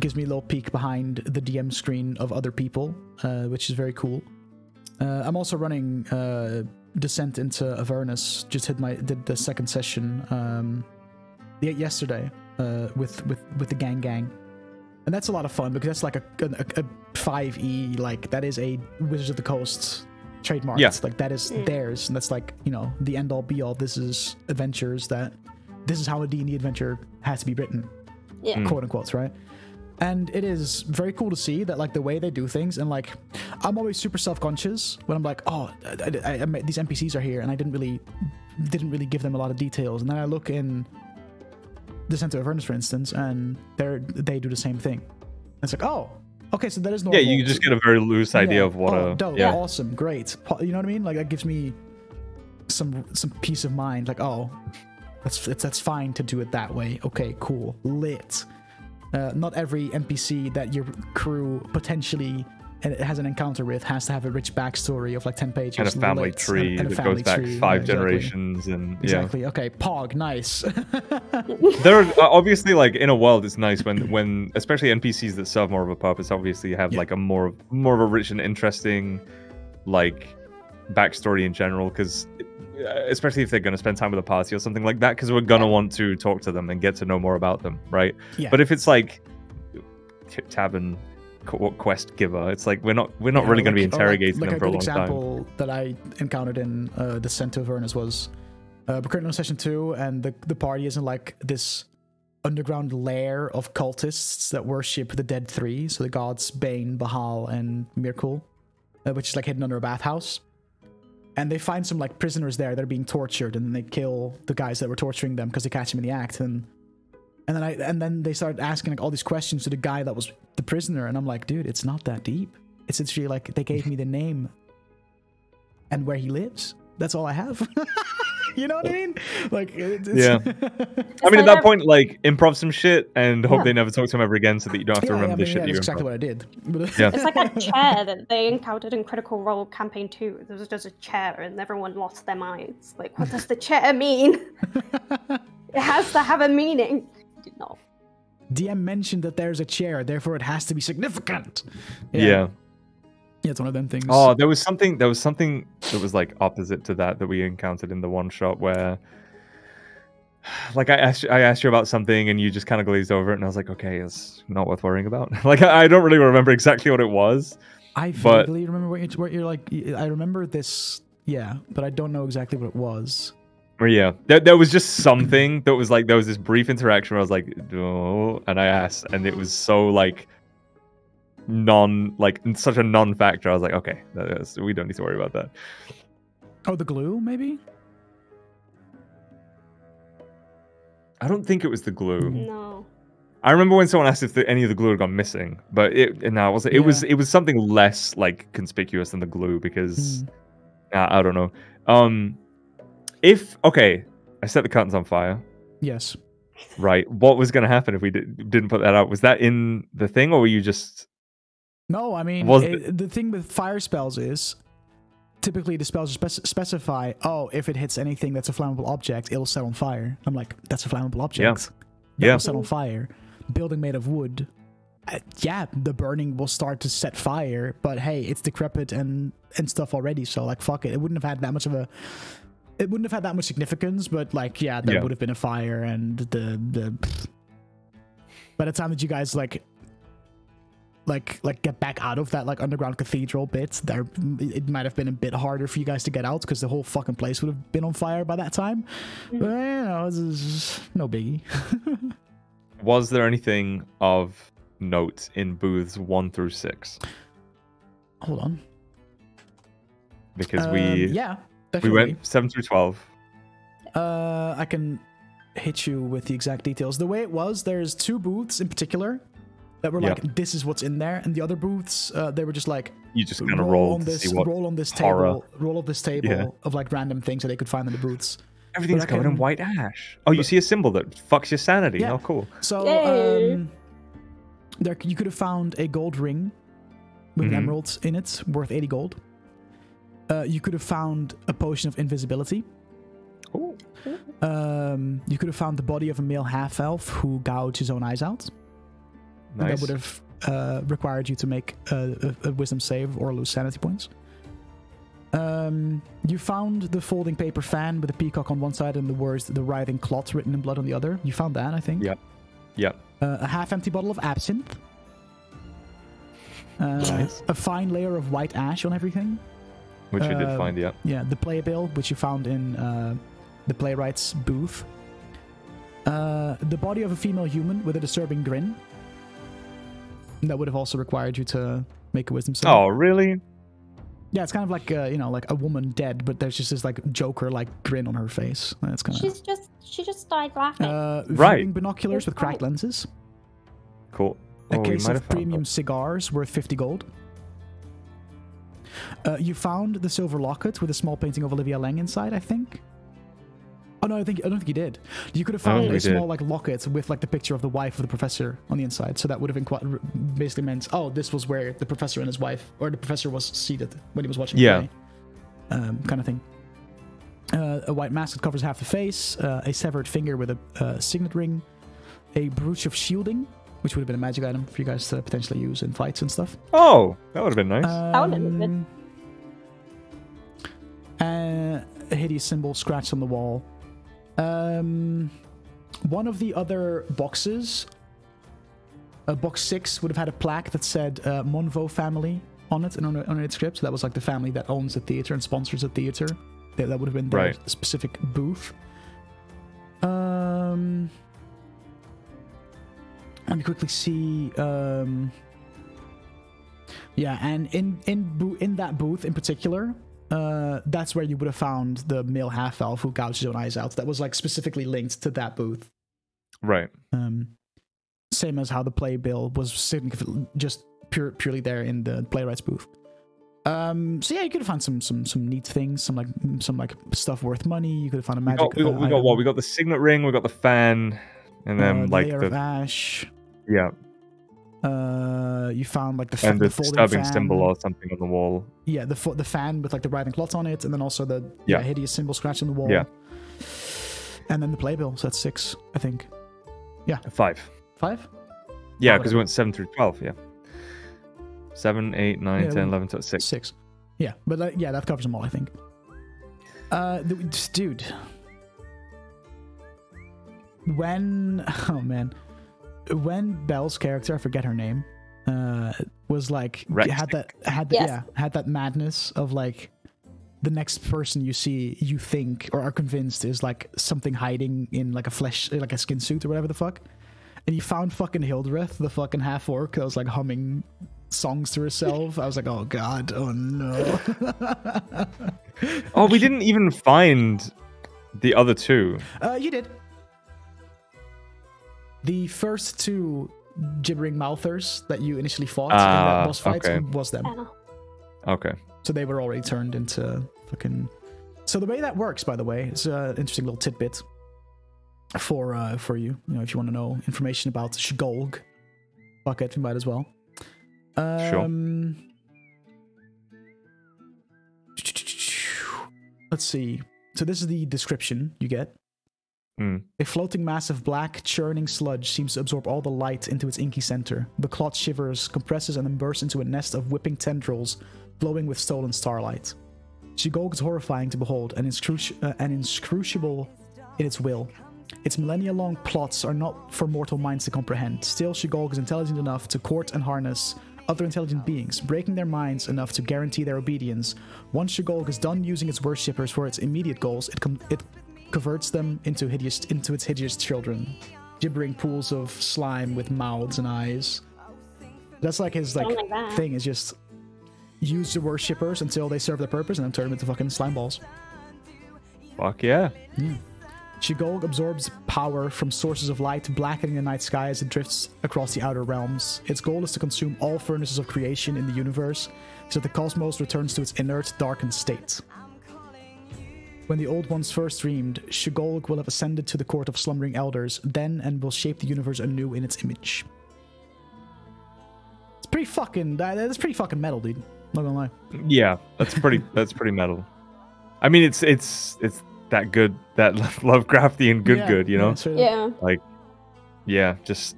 A: gives me a little peek behind the DM screen of other people, uh, which is very cool. Uh, I'm also running uh, Descent into Avernus. Just hit my did the second session um, yesterday uh, with with with the gang gang, and that's a lot of fun because that's like a a five e like that is a Wizards of the Coast trademark.
C: Yeah.
A: It's like that is
B: Mm.
A: theirs, and that's like you know the end all be all. This is adventures that this is how a D&D adventure has to be written
B: Yeah.
C: Mm.
A: quote unquote, right? And it is very cool to see that like the way they do things, and like I'm always super self-conscious when I'm like, oh, I, I, I met- these NPCs are here, and I didn't really didn't really give them a lot of details, and then I look in the Descent into Avernus, for instance, and they're they do the same thing. It's like, oh, okay, so that is normal. yeah.
C: You just get a very loose idea
A: Yeah.
C: of what
A: oh,
C: a
A: dope,
C: yeah.
A: awesome, great. You know what I mean? Like that gives me some some peace of mind. Like, oh, that's it's, that's fine to do it that way. Okay, cool, lit. Uh, not every NPC that your crew potentially has an encounter with has to have a rich backstory of like 10 pages
C: and a family tree
A: and- and
C: that goes back
A: tree.
C: five
A: Yeah, exactly.
C: generations and
A: Exactly. Okay. Pog. Nice.
C: there are uh, obviously like in a world it's nice when when especially npcs that serve more of a purpose obviously have
A: Yeah.
C: like a more more of a rich and interesting like backstory in general because especially if they're going to spend time with a party or something like that because we're going to
B: Yeah.
C: want to talk to them and get to know more about them right
A: yeah.
C: but if it's like tavern quest giver it's like we're not we're not
A: Yeah,
C: really going to be
A: or like-
C: interrogating
A: like,
C: them
A: a
C: for a
A: good
C: long time
A: example that I encountered in uh, the Descent into Avernus was uh, on session two, and the the party is in like this underground lair of cultists that worship the dead three, so the gods Bane, Bhaal, and Myrkul, uh, which is like hidden under a bathhouse. And they find some like prisoners there that are being tortured, and then they kill the guys that were torturing them because they catch them in the act. And and then I and then they started asking like all these questions to the guy that was the prisoner, and I'm like, dude, it's not that deep. It's literally like they gave me the name and where he lives. That's all I have. you know what I mean? Like, it, it's,
C: Yeah. I mean, at that point, like, improv some shit and hope
B: Yeah.
C: they never talk to him ever again so that you don't have to
A: Yeah,
C: remember
A: I
C: the shit
A: yeah,
C: that you
A: that's exactly
C: improv.
A: what I did. But,
C: Yeah.
B: It's like that chair that they encountered in Critical Role Campaign 2. There was just a chair and everyone lost their minds. Like, what does the chair mean? it has to have a meaning. It Did not.
A: DM mentioned that there's a chair, therefore it has to be significant.
C: Yeah.
A: Yeah, it's one of them things.
C: Oh, there was something. There was something that was like opposite to that that we encountered in the one shot where, like, I asked, I asked you about something and you just kind of glazed over it, and I was like, okay, it's not worth worrying about. like, I, I don't really remember exactly what it was.
A: I
C: but-
A: vaguely remember what you're, what you're like. I remember this, yeah, but I don't know exactly what it was.
C: Yeah, there, there was just something that was like there was this brief interaction where I was like, oh, and I asked, and it was so like non like such a non-factor. I was like, okay, that is- we don't need to worry about that.
A: Oh, the glue, maybe?
C: I don't think it was the glue.
B: No.
C: I remember when someone asked if the, any of the glue had gone missing, but it no, it was it was it was something less like conspicuous than the glue because
A: Hmm.
C: uh, I don't know. Um, if okay, I set the curtains on fire.
A: Yes.
C: Right, what was going to happen if we did, didn't put that out? Was that in the thing, or were you just
A: No, I mean,
C: Was
A: it, the thing with fire spells is typically the spells spec- specify, oh, if it hits anything that's a flammable object, it'll set on fire. I'm like, that's a flammable object.
C: Yeah.
A: will set on fire. Building made of wood. Uh, yeah, the burning will start to set fire, but hey, it's decrepit and and stuff already. So like, fuck it. It wouldn't have had that much of a. It wouldn't have had that much significance, but like, yeah, there
C: Yeah.
A: would have been a fire, and the the. By the time that you guys like like like get back out of that like underground cathedral bit there it might have been a bit harder for you guys to get out because the whole fucking place would have been on fire by that time but you know it's, it's no biggie
C: was there anything of note in booths one through six?
A: hold on
C: Because
A: Um,
C: we
A: yeah
C: we
A: definitely.
C: went seven through twelve.
A: uh i can hit you with the exact details the way it was there's two booths in particular that were
C: Yeah.
A: like this is what's in there and the other booths uh, they were just like
C: You just kind of
A: roll
C: rolled
A: on this roll on this
C: horror.
A: table roll on this table
C: Yeah.
A: of like random things that they could find in the booths
C: everything's covered in white ash. Oh, you see a symbol that fucks your sanity.
A: Yeah.
C: Oh, cool.
A: So, um, there you could have found a gold ring with
C: Mhm.
A: emeralds in it, worth 80 gold. Uh, you could have found a potion of invisibility.
C: Cool.
A: Um, you could have found the body of a male half elf who gouged his own eyes out.
C: Nice.
A: that would have uh, required you to make a, a, a wisdom save or lose sanity points. Um, you found the folding paper fan with a peacock on one side and the words "the writhing clot" written in blood on the other. You found that, I think.
C: Yeah. Yep.
A: Uh, a half-empty bottle of absinthe. Uh,
C: Nice.
A: A fine layer of white ash on everything.
C: Which you did
A: uh,
C: find. Yeah.
A: Yeah, the playbill, which you found in uh, the playwright's booth. Uh, the body of a female human with a disturbing grin. That would have also required you to make a wisdom save.
C: Oh, really?
A: Yeah, it's kind of like uh, you know, like a woman dead, but there's just this like Joker-like grin on her face. That's kind of
B: She's just she just died laughing.
A: uh,
C: Right.
A: viewing binoculars with cracked
B: Right.
A: lenses.
C: Cool.
A: A
C: Oh, we
A: case of premium
C: that.
A: cigars worth 50 gold. Uh, you found the silver locket with a small painting of Olivia Lang inside, I think. Oh no, I think I don't think you did. You could have found a
C: we did.
A: small like locket with like the picture of the wife of the professor on the inside. So that would have inqu- basically meant, oh, this was where the professor and his wife, or the professor was seated when he was watching.
C: Yeah.
A: play. um, kind of thing. Uh, a white mask that covers half the face, uh, a severed finger with a uh, signet ring, a brooch of shielding, which would have been a magic item for you guys to potentially use in fights and stuff.
C: Oh, that would have been nice.
B: That would've been good.
A: Um, Uh, a hideous symbol scratched on the wall. Um, one of the other boxes, uh, box six, would have had a plaque that said uh, Monvo family on it and on, on its script. So that was like the family that owns the theater and sponsors the theater. That, that would have been their
C: Right.
A: specific booth. Um, let me quickly see. Um, yeah, and in in in that booth in particular, uh, that's where you would have found the male half elf who gouged his own eyes out. That was like specifically linked to that booth.
C: right.
A: Um, same as how the playbill was just pure, purely there in the playwright's booth. Um, so yeah, you could find some some some neat things, some like some like stuff worth money. You could find a
C: We
A: magic.
C: got, we got,
A: uh,
C: we got what? We got the signet ring. We got the fan, and
A: Uh,
C: then
A: the
C: like
A: layer of
C: the
A: ash.
C: yeah,
A: Uh, you found like the
C: and the,
A: folding
C: stabbing
A: fan.
C: symbol or something on the wall.
A: Yeah, the fo- the fan with like the writhing clots on it, and then also the yeah.
C: Yeah.
A: hideous symbol scratch on the wall.
C: Yeah.
A: And then the playbill. So that's six, I think.
C: Yeah, Five.
A: Five.
C: Yeah, because we went seven through twelve. Yeah. Seven, eight, nine,
A: Yeah,
C: 10,
A: we-
C: 11, 12, six.
A: Six. Yeah, but uh, yeah, that covers them all, I think. Uh, dude. When oh man, when Belle's character, I forget her name, uh, was like had that had the,
B: Yes.
A: yeah had that madness of like the next person you see you think or are convinced is like something hiding in like a flesh like a skin suit or whatever the fuck, and you found fucking Hildreth, the fucking half orc that was like humming songs to herself. I was like, oh god, oh no.
C: Oh, we didn't even find the other two.
A: Uh, you did. The first two gibbering mouthers that you initially fought in
C: Ah,
A: that boss fight
C: okay.
A: was them.
C: Okay.
A: So they were already turned into fucking. So the way that works, by the way, is an interesting little tidbit for uh, for you. You know, if you want to know information about Shigolg, fuck it, you might as well. Um, Let's see. So this is the description you get.
C: Hmm.
A: A floating mass of black, churning sludge seems to absorb all the light into its inky center. The clot shivers, compresses, and then bursts into a nest of whipping tendrils, glowing with stolen starlight. Shigolg is horrifying to behold and, uh, and inscrutable in its will. Its millennia long plots are not for mortal minds to comprehend. Still, Shigolg is intelligent enough to court and harness other intelligent beings, breaking their minds enough to guarantee their obedience. Once Shigolg is done using its worshippers for its immediate goals, it, com- it converts them into hideous into its hideous children, gibbering pools of slime with mouths and eyes. That's like his like
B: Something like that.
A: thing is just use the worshippers until they serve their purpose and then turn them into fucking slime balls.
C: Fuck yeah. Hmm.
A: Shigolg absorbs power from sources of light, blackening the night sky as it drifts across the outer realms. Its goal is to consume all furnaces of creation in the universe, so that the cosmos returns to its inert, darkened state. When the Old Ones first dreamed, Shigolg will have ascended to the court of slumbering elders, then and will shape the universe anew in its image. It's pretty fucking. That, that's pretty fucking metal, dude. Not gonna lie.
C: Yeah, that's pretty. that's pretty metal. I mean, it's it's it's that good, that Lovecraftian good,
A: Yeah,
C: good. You
A: yeah,
C: know,
A: straight up.
B: Yeah.
C: yeah, just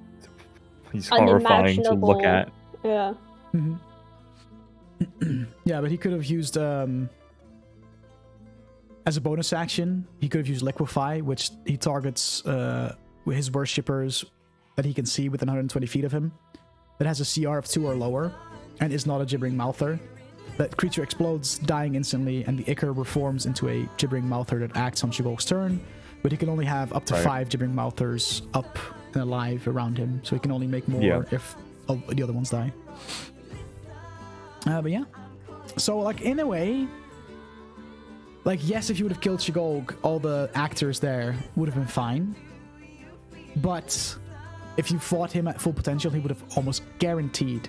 C: he's horrifying to look at.
B: Yeah.
A: Mhm. yeah, but he could have used um as a bonus action, he could have used liquefy, which he targets uh his worshippers that he can see within 120 feet of him. That has a CR of two or lower, and is not a gibbering mouther. That creature explodes, dying instantly, and the ichor reforms into a gibbering mouther that acts on Shigolg's turn. But he can only have up to
C: Right.
A: five gibbering mouthers up and alive around him, so he can only make more
C: Yeah.
A: if the other ones die. Uh, but yeah. So, like, in a way, like, yes, if you would have killed Shigolg, all the actors there would have been fine. But if you fought him at full potential, he would have almost guaranteed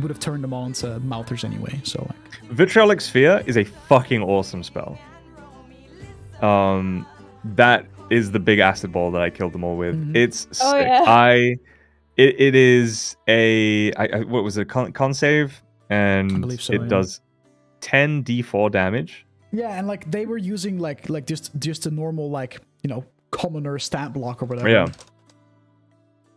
A: would have turned them all into mouthers anyway. So, like,
C: Vitriolic Sphere is a fucking awesome spell. Um, that is the big acid ball that I killed them all with.
A: Mhm.
C: It's
B: Oh, yeah.
C: I, it, it is a I, I, what was it con, con save, and
A: believe so,
C: it
A: yeah.
C: does ten d4 damage.
A: Yeah, and like they were using like like just just a normal like you know commoner stat block or whatever.
C: Yeah.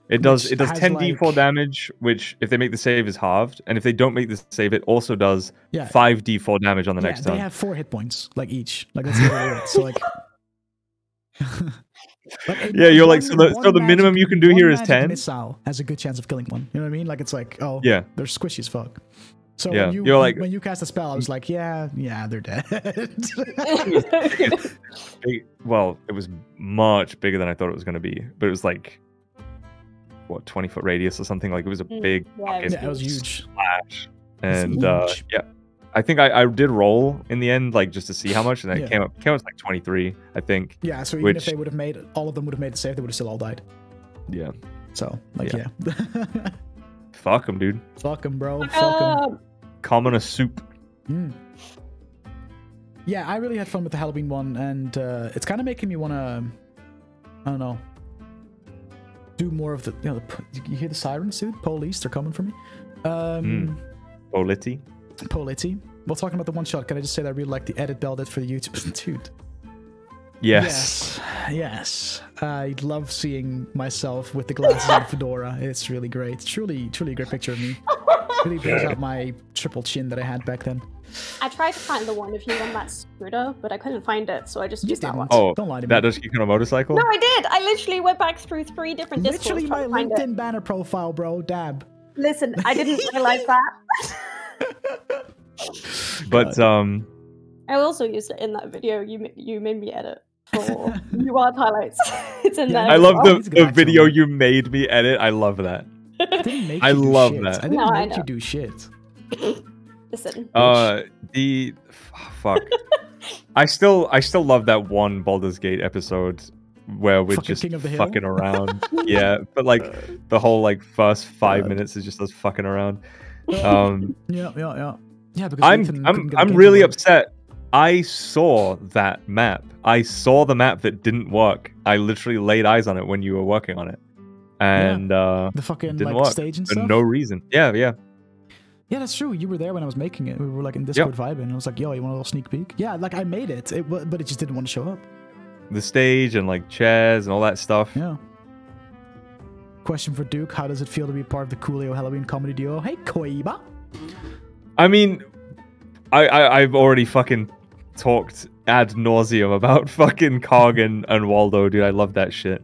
C: It does it does
A: has,
C: 10 d4 damage, which if they make the save is halved, and if they don't make the save, it also does
A: yeah.
C: five d4 damage on the
A: yeah,
C: next
A: they
C: turn.
A: have four hit points like each. Like that's it. So like. like,
C: Yeah, you're like, so the- so the minimum you can do here is
A: magic
C: 10?
A: Missile has a good chance of killing one. You know what I mean? Like it's like, oh,
C: Yeah.
A: they're squishy as fuck. So
C: Yeah,
A: when you
C: you're
A: when-
C: like-
A: when you cast a spell, I was like, yeah, yeah, they're dead.
C: Big- well, it was much bigger than I thought it was going to be, but it was like what 20 foot radius or something. Like it was a
B: Mm,
C: big
B: yeah, it was
A: yeah, it was huge.
C: splash. And uh,
A: huge.
C: yeah, I think I, I did roll in the end, like just to see how much, and then
A: Yeah.
C: it came up came up to like 23, I think.
A: Yeah, so even if they would have made all of them would have made the save, they would have still all died.
C: Yeah,
A: So like, yeah,
C: fuck him, dude.
A: fuck him, bro. Fuck them.
B: Um,
C: Common a soup.
A: Mm. Yeah, I really had fun with the Halloween one, and uh, it's kind of making me want to. I don't know. Do more of the. You know, the, you hear the sirens, dude? Police, they're coming for me. Um,
C: Polity.
A: Polity. While talking about the one shot, can I just say that I really like the edit Bell did for the YouTube? Dude.
C: Yes.
A: Yes. Yes. I love seeing myself with the glasses and the fedora. It's really great. Truly, truly a great picture of me. Really brings out my triple chin that I had back then.
B: I tried to find the one of you on that scooter, but I couldn't find it, so I just used that
A: didn't.
B: one.
C: Oh,
A: Don't lie to me.
C: that
A: me.
C: does kick on a motorcycle?
B: No, I did. I literally went back through three different discords
A: Literally my
B: trying to find it.
A: LinkedIn banner profile, bro. Dab.
B: Listen, I didn't realize that.
C: But um,
B: I also used it in that video you you made me edit for new art highlights. it's in there.
C: I love the,
A: need to go
C: the video
A: them.
C: you made me edit. I love that.
A: I didn't make
C: I
A: you
C: love
A: shit.
C: that.
A: I didn't
B: No, I
A: make you do shit.
B: Listen,
C: Uh, the f- fuck. I still, I still love that one Baldur's Gate episode where we're
A: Fucking
C: just
A: King of the Hill?
C: fucking around. yeah, but like the whole like first five
A: God.
C: minutes is just us fucking around. Um,
A: Yeah, yeah, yeah. Yeah, because
C: I'm,
A: Nathan
C: I'm,
A: get a
C: I'm really upset. I saw that map. I saw the map that didn't work. I literally laid eyes on it when you were working on it, and uh,
A: The fucking
C: didn't
A: like
C: work
A: stage and
C: for
A: stuff.
C: no reason. Yeah, yeah.
A: Yeah, that's true. You were there when I was making it. We were like in Discord vibing. And I was like, "Yo, you want a little sneak peek?" Yeah, like I made it. It but it just didn't want to show up.
C: The stage and like chairs and all that stuff.
A: Yeah. Question for Duke: How does it feel to be part of the Coolio Halloween comedy duo? Hey, Koiba.
C: I mean, I, I I've already fucking talked ad nauseum about fucking Cog and, and Waldo, dude. I love that shit.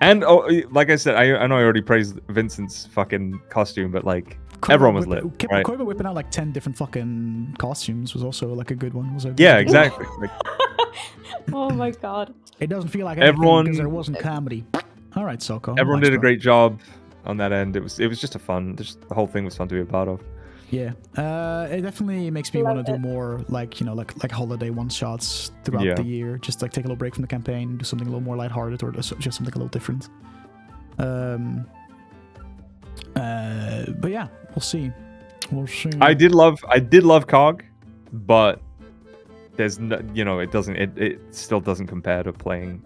C: And oh, like I said, I, I know I already praised Vincent's fucking costume, but like Everyone was
A: whipping,
C: lit,
A: Ko-
C: right?
A: Koiba whipping out like ten different fucking costumes was also like a good one. Was a
C: yeah,
A: one.
C: exactly. Like,
B: oh my god.
A: It doesn't feel like anything
C: Everyone-
A: because there wasn't comedy. All right, Soko.
C: everyone
A: Nice,
C: did a
A: bro.
C: great job on that end. It was it was just a fun. Just the whole thing was fun to be a part of.
A: Yeah, uh, it definitely makes me want to do more like you know like like holiday one shots throughout
C: Yeah.
A: the year. Just like take a little break from the campaign, do something a little more lighthearted or just just something a little different. Um. Uh, but yeah, we'll see. We'll see.
C: I did love I did love Cog, but there's no, you know it doesn't it, it still doesn't compare to playing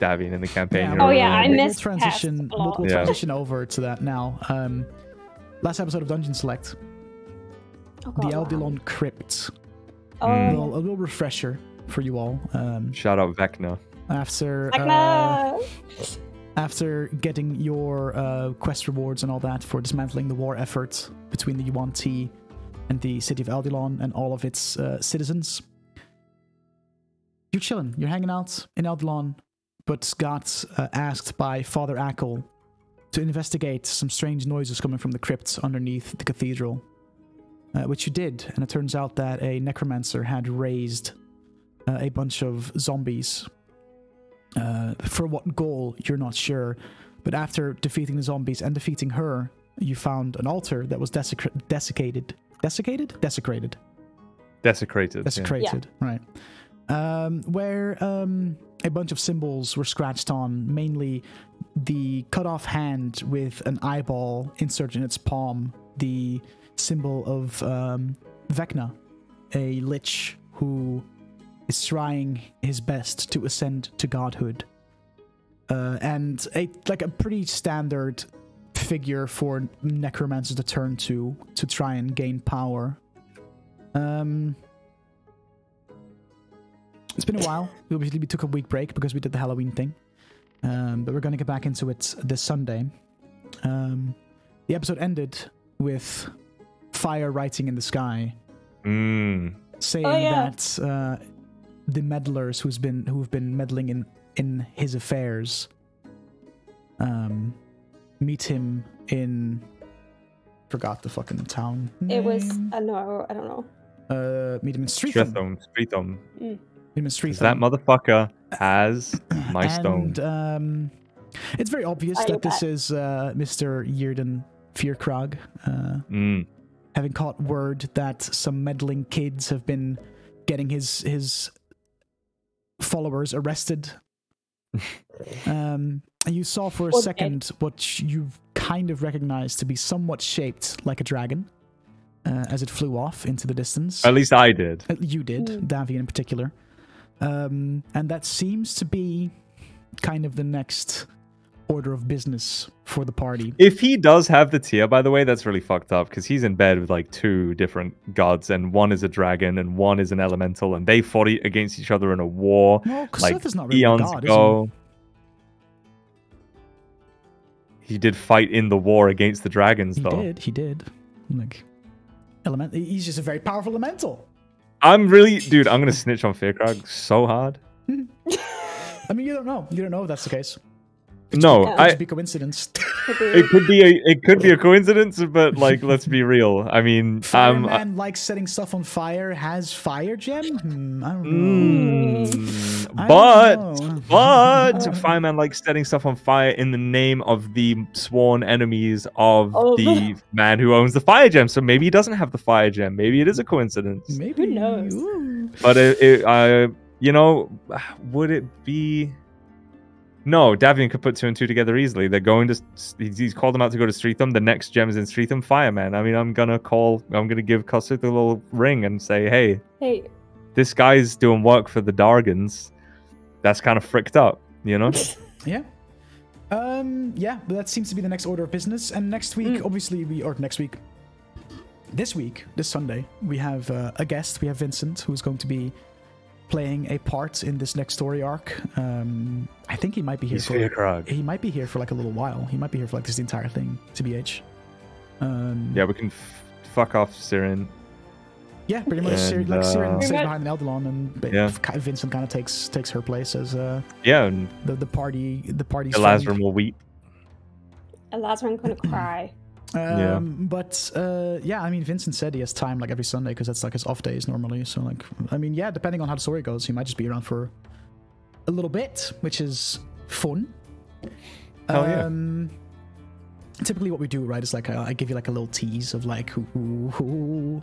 C: Davian in the campaign.
A: Yeah,
C: you know
B: Oh,
C: what
B: yeah, I
C: mean?
A: we'll
B: miss
A: transition. We'll, we'll
C: Yeah.
A: transition over to that now. Um, last episode of Dungeon Select,
B: Oh,
A: the
B: God, wow.
A: Crypt.
B: Oh,
A: A little, a little refresher for you all. Um,
C: Shout out Vecna.
A: after uh, after getting your uh, quest rewards and all that for dismantling the war effort between the Yuan Ti and the city of Eldylon and all of its uh, citizens, you're chilling. You're hanging out in Eldylon, but got uh, asked by Father Ackle to investigate some strange noises coming from the crypts underneath the cathedral. Uh, which you did, and it turns out that a necromancer had raised uh, a bunch of zombies uh, for what goal, you're not sure. But after defeating the zombies and defeating her, you found an altar that was desecra- desiccated. Desiccated? Desecrated.
C: Desecrated. yeah.
A: Desecrated, right. Um, where um, a bunch of symbols were scratched on, mainly the cut off hand with an eyeball inserted in its palm, the symbol of um, Vecna, a lich who is trying his best to ascend to godhood. Uh, and a like a pretty standard figure for necromancers to turn to to try and gain power. Um, it's been a while. We obviously we took a week break because we did the Halloween thing, um, but we're going to get back into it this Sunday. Um, the episode ended with fire writing in the sky,
C: Mm.
A: saying
B: Oh, yeah.
A: that uh, the meddlers who's been who've been meddling in in his affairs um, meet him in forgot the fucking town.
B: It was. Uh, no, I don't know.
A: uh, meet him in Streatham.
C: Stretham. Streetham.
A: Meet him in Streatham.
C: That motherfucker has my stone.
A: And um, it's very obvious
B: I
A: that this is uh, Mr. Yearden Fearkrag, uh,
C: Mm.
A: Having caught word that some meddling kids have been getting his his followers arrested. um, and you saw for a
B: Or dead.
A: second what you kind of recognized to be somewhat shaped like a dragon. uh, as it flew off into the distance.
C: At least I did.
A: Uh, You did,
B: Mm.
A: Davian in particular. Um, and that seems to be kind of the next order of business for the party.
C: If he does have the tier, by the way, that's really fucked up because he's in bed with like two different gods, and one is a dragon and one is an elemental, and they fought against each other in a war
A: Well,
C: like
A: is not really a
C: eons
A: god, is he?
C: He did fight in the war against the dragons,
A: He
C: though.
A: did, he did. Like, element. He's just a very powerful elemental.
C: I'm really, dude. I'm gonna snitch on Fearkrog so hard.
A: I mean, you don't know. You don't know if that's the case.
C: No,
B: Yeah.
A: It could be coincidence.
C: It could be a. It could be a coincidence, but like, let's be real. I mean, um,
A: Fireman likes setting stuff on fire. Has fire gem? Hmm, I don't know.
C: Mm,
A: I
C: but
A: don't know.
C: but Fireman likes setting stuff on fire in the name of the sworn enemies of
B: Oh.
C: the man who owns the fire gem. So maybe he doesn't have the fire gem. Maybe it is a coincidence.
A: Maybe.
B: knows?
C: But it, it uh, you know, would it be? No, Davian could put two and two together easily. They're going to. He's he's called them out to go to Streatham. The next gem is in Streatham. Fireman. I mean, I'm gonna call. I'm gonna give Kossuth a little ring and say, hey,
B: hey,
C: this guy's doing work for the Dargans. That's kind of fricked up, you know?
A: Yeah. Um. Yeah, but that seems to be the next order of business. And next week,
B: Mm.
A: obviously, we or next week, this week, this Sunday, we have uh, a guest. We have Vincent, who's going to be playing a part in this next story arc. Um, I think he might be here
C: He's
A: for.
C: Fearkrog.
A: He might be here for like a little while. He might be here for like this entire thing. to Tbh. Um,
C: Yeah, we can f- fuck off Sirin.
A: Yeah, pretty much. Sir,
C: And,
A: like Siren
C: uh,
A: stays
B: Pretty
A: behind an Eldylon, and
C: Yeah.
A: Vincent kind of takes takes her place as uh,
C: Yeah, and
A: the the party the party.
C: Elazarin will weep.
B: Elazarin gonna cry.
C: Yeah.
A: Um, but uh, yeah, I mean, Vincent said he has time like every Sunday because that's like his off days normally. So like, I mean, yeah, depending on how the story goes, he might just be around for a little bit, which is fun.
C: Hell yeah.
A: Um, typically, what we do, right, is like I, I give you like a little tease of like who, who, who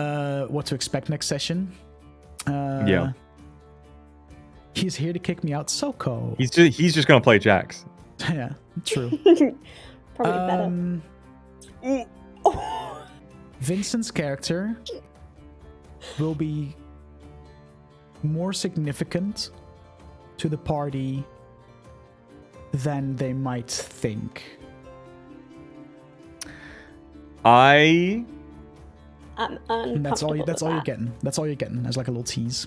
A: uh, what to expect next session. Uh,
C: Yeah.
A: He's here to kick me out, Soko.
C: He's just he's just gonna play Jax.
A: yeah, true.
B: Probably better.
A: Um, Vincent's character will be more significant to the party than they might think.
C: I
B: I'm
A: And that's all. You,
B: uncomfortable
A: that's
B: with
A: all you're getting. That's all you're getting as like a little tease.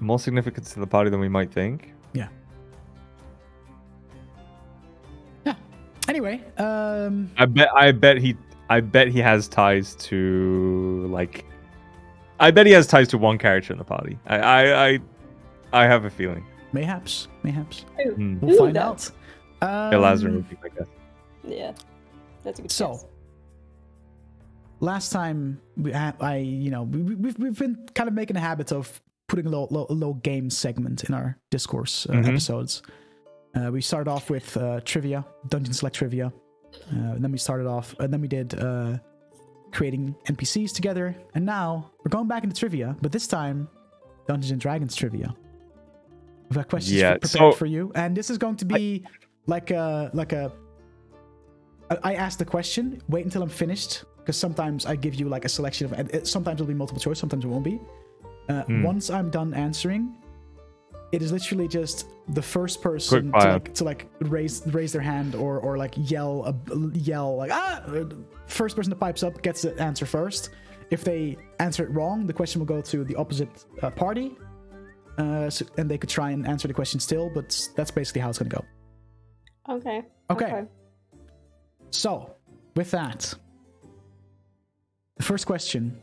C: more significant to the party than we might think.
A: Anyway, um,
C: I bet I bet he I bet he has ties to like I bet he has ties to one character in the party. I I I, I have a feeling.
A: mayhaps, mayhaps,
C: Hmm.
A: we'll
B: Ooh,
A: find
B: that's-
A: out.
C: Elazarin
A: Um,
C: would be my guess.
B: Yeah, that's a good
A: So,
B: guess.
A: last time we ha- I you know we, we- we've we've been kind of making a habit of putting a little little, little game segment in our discourse uh,
C: Mhm.
A: episodes. Uh, we started off with uh, trivia, dungeon select trivia, uh, and then we started off, and then we did uh, creating NPCs together, and now we're going back into trivia, but this time Dungeons and Dragons trivia. We've got questions
C: Yeah,
A: prepared
C: so-
A: for you, and this is going to be like a like a. I ask the question. Wait until I'm finished, because sometimes I give you like a selection of. Sometimes it'll be multiple choice, sometimes it won't be. Uh,
C: Hmm.
A: Once I'm done answering, it is literally just the first person to like, to like raise raise their hand or or like yell a, yell like ah. First person that pipes up gets the answer first. If they answer it wrong, the question will go to the opposite uh, party, uh, so, and they could try and answer the question still. But that's basically how it's gonna go.
B: Okay.
A: Okay. So, with that, the first question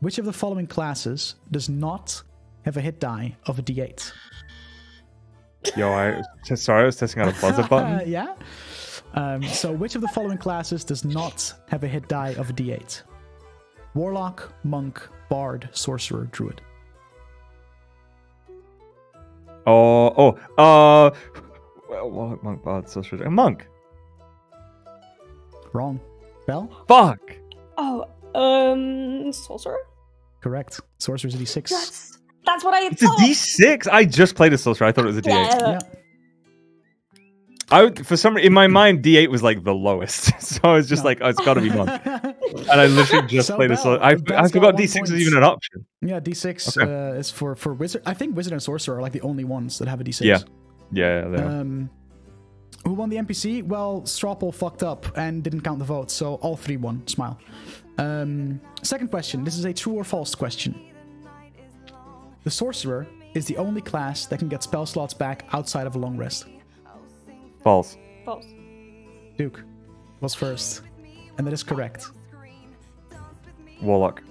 A: Which of the following classes does not have a hit die of a d8?
C: Yo, I sorry, I was testing out a buzzer button.
A: yeah? Um, so, which of the following classes does not have a hit die of a d8? Warlock, Monk, Bard, Sorcerer, Druid.
C: Oh, oh, uh, well, well, monk, bard, sorcerer, a monk.
A: Wrong. Bell?
C: Fuck.
B: Oh, um, sorcerer.
A: Correct. Sorcerer's a d6.
B: That's that's what I
C: It's a
B: thought.
C: D6. I just played a sorcerer. I thought it was a D8.
B: Yeah.
A: Yeah.
C: I would, for some in my mind D8 was like the lowest, so I was just like, oh, it's got to be one. and I literally just
A: So
C: played a
A: sorcerer.
C: I, I forgot D6
A: point.
C: is even an option.
A: Yeah, D6
C: Okay.
A: uh, is for for wizard. I think wizard and sorcerer are like the only ones that have a D6.
C: Yeah. Yeah, they are.
A: Um, who won the NPC? Well, Strawple fucked up and didn't count the votes, so all three won. Smile. Um, second question. This is a true or false question. The sorcerer is the only class that can get spell slots back outside of a long rest.
C: False.
B: False.
A: Duke was first, and that is correct.
C: Warlock.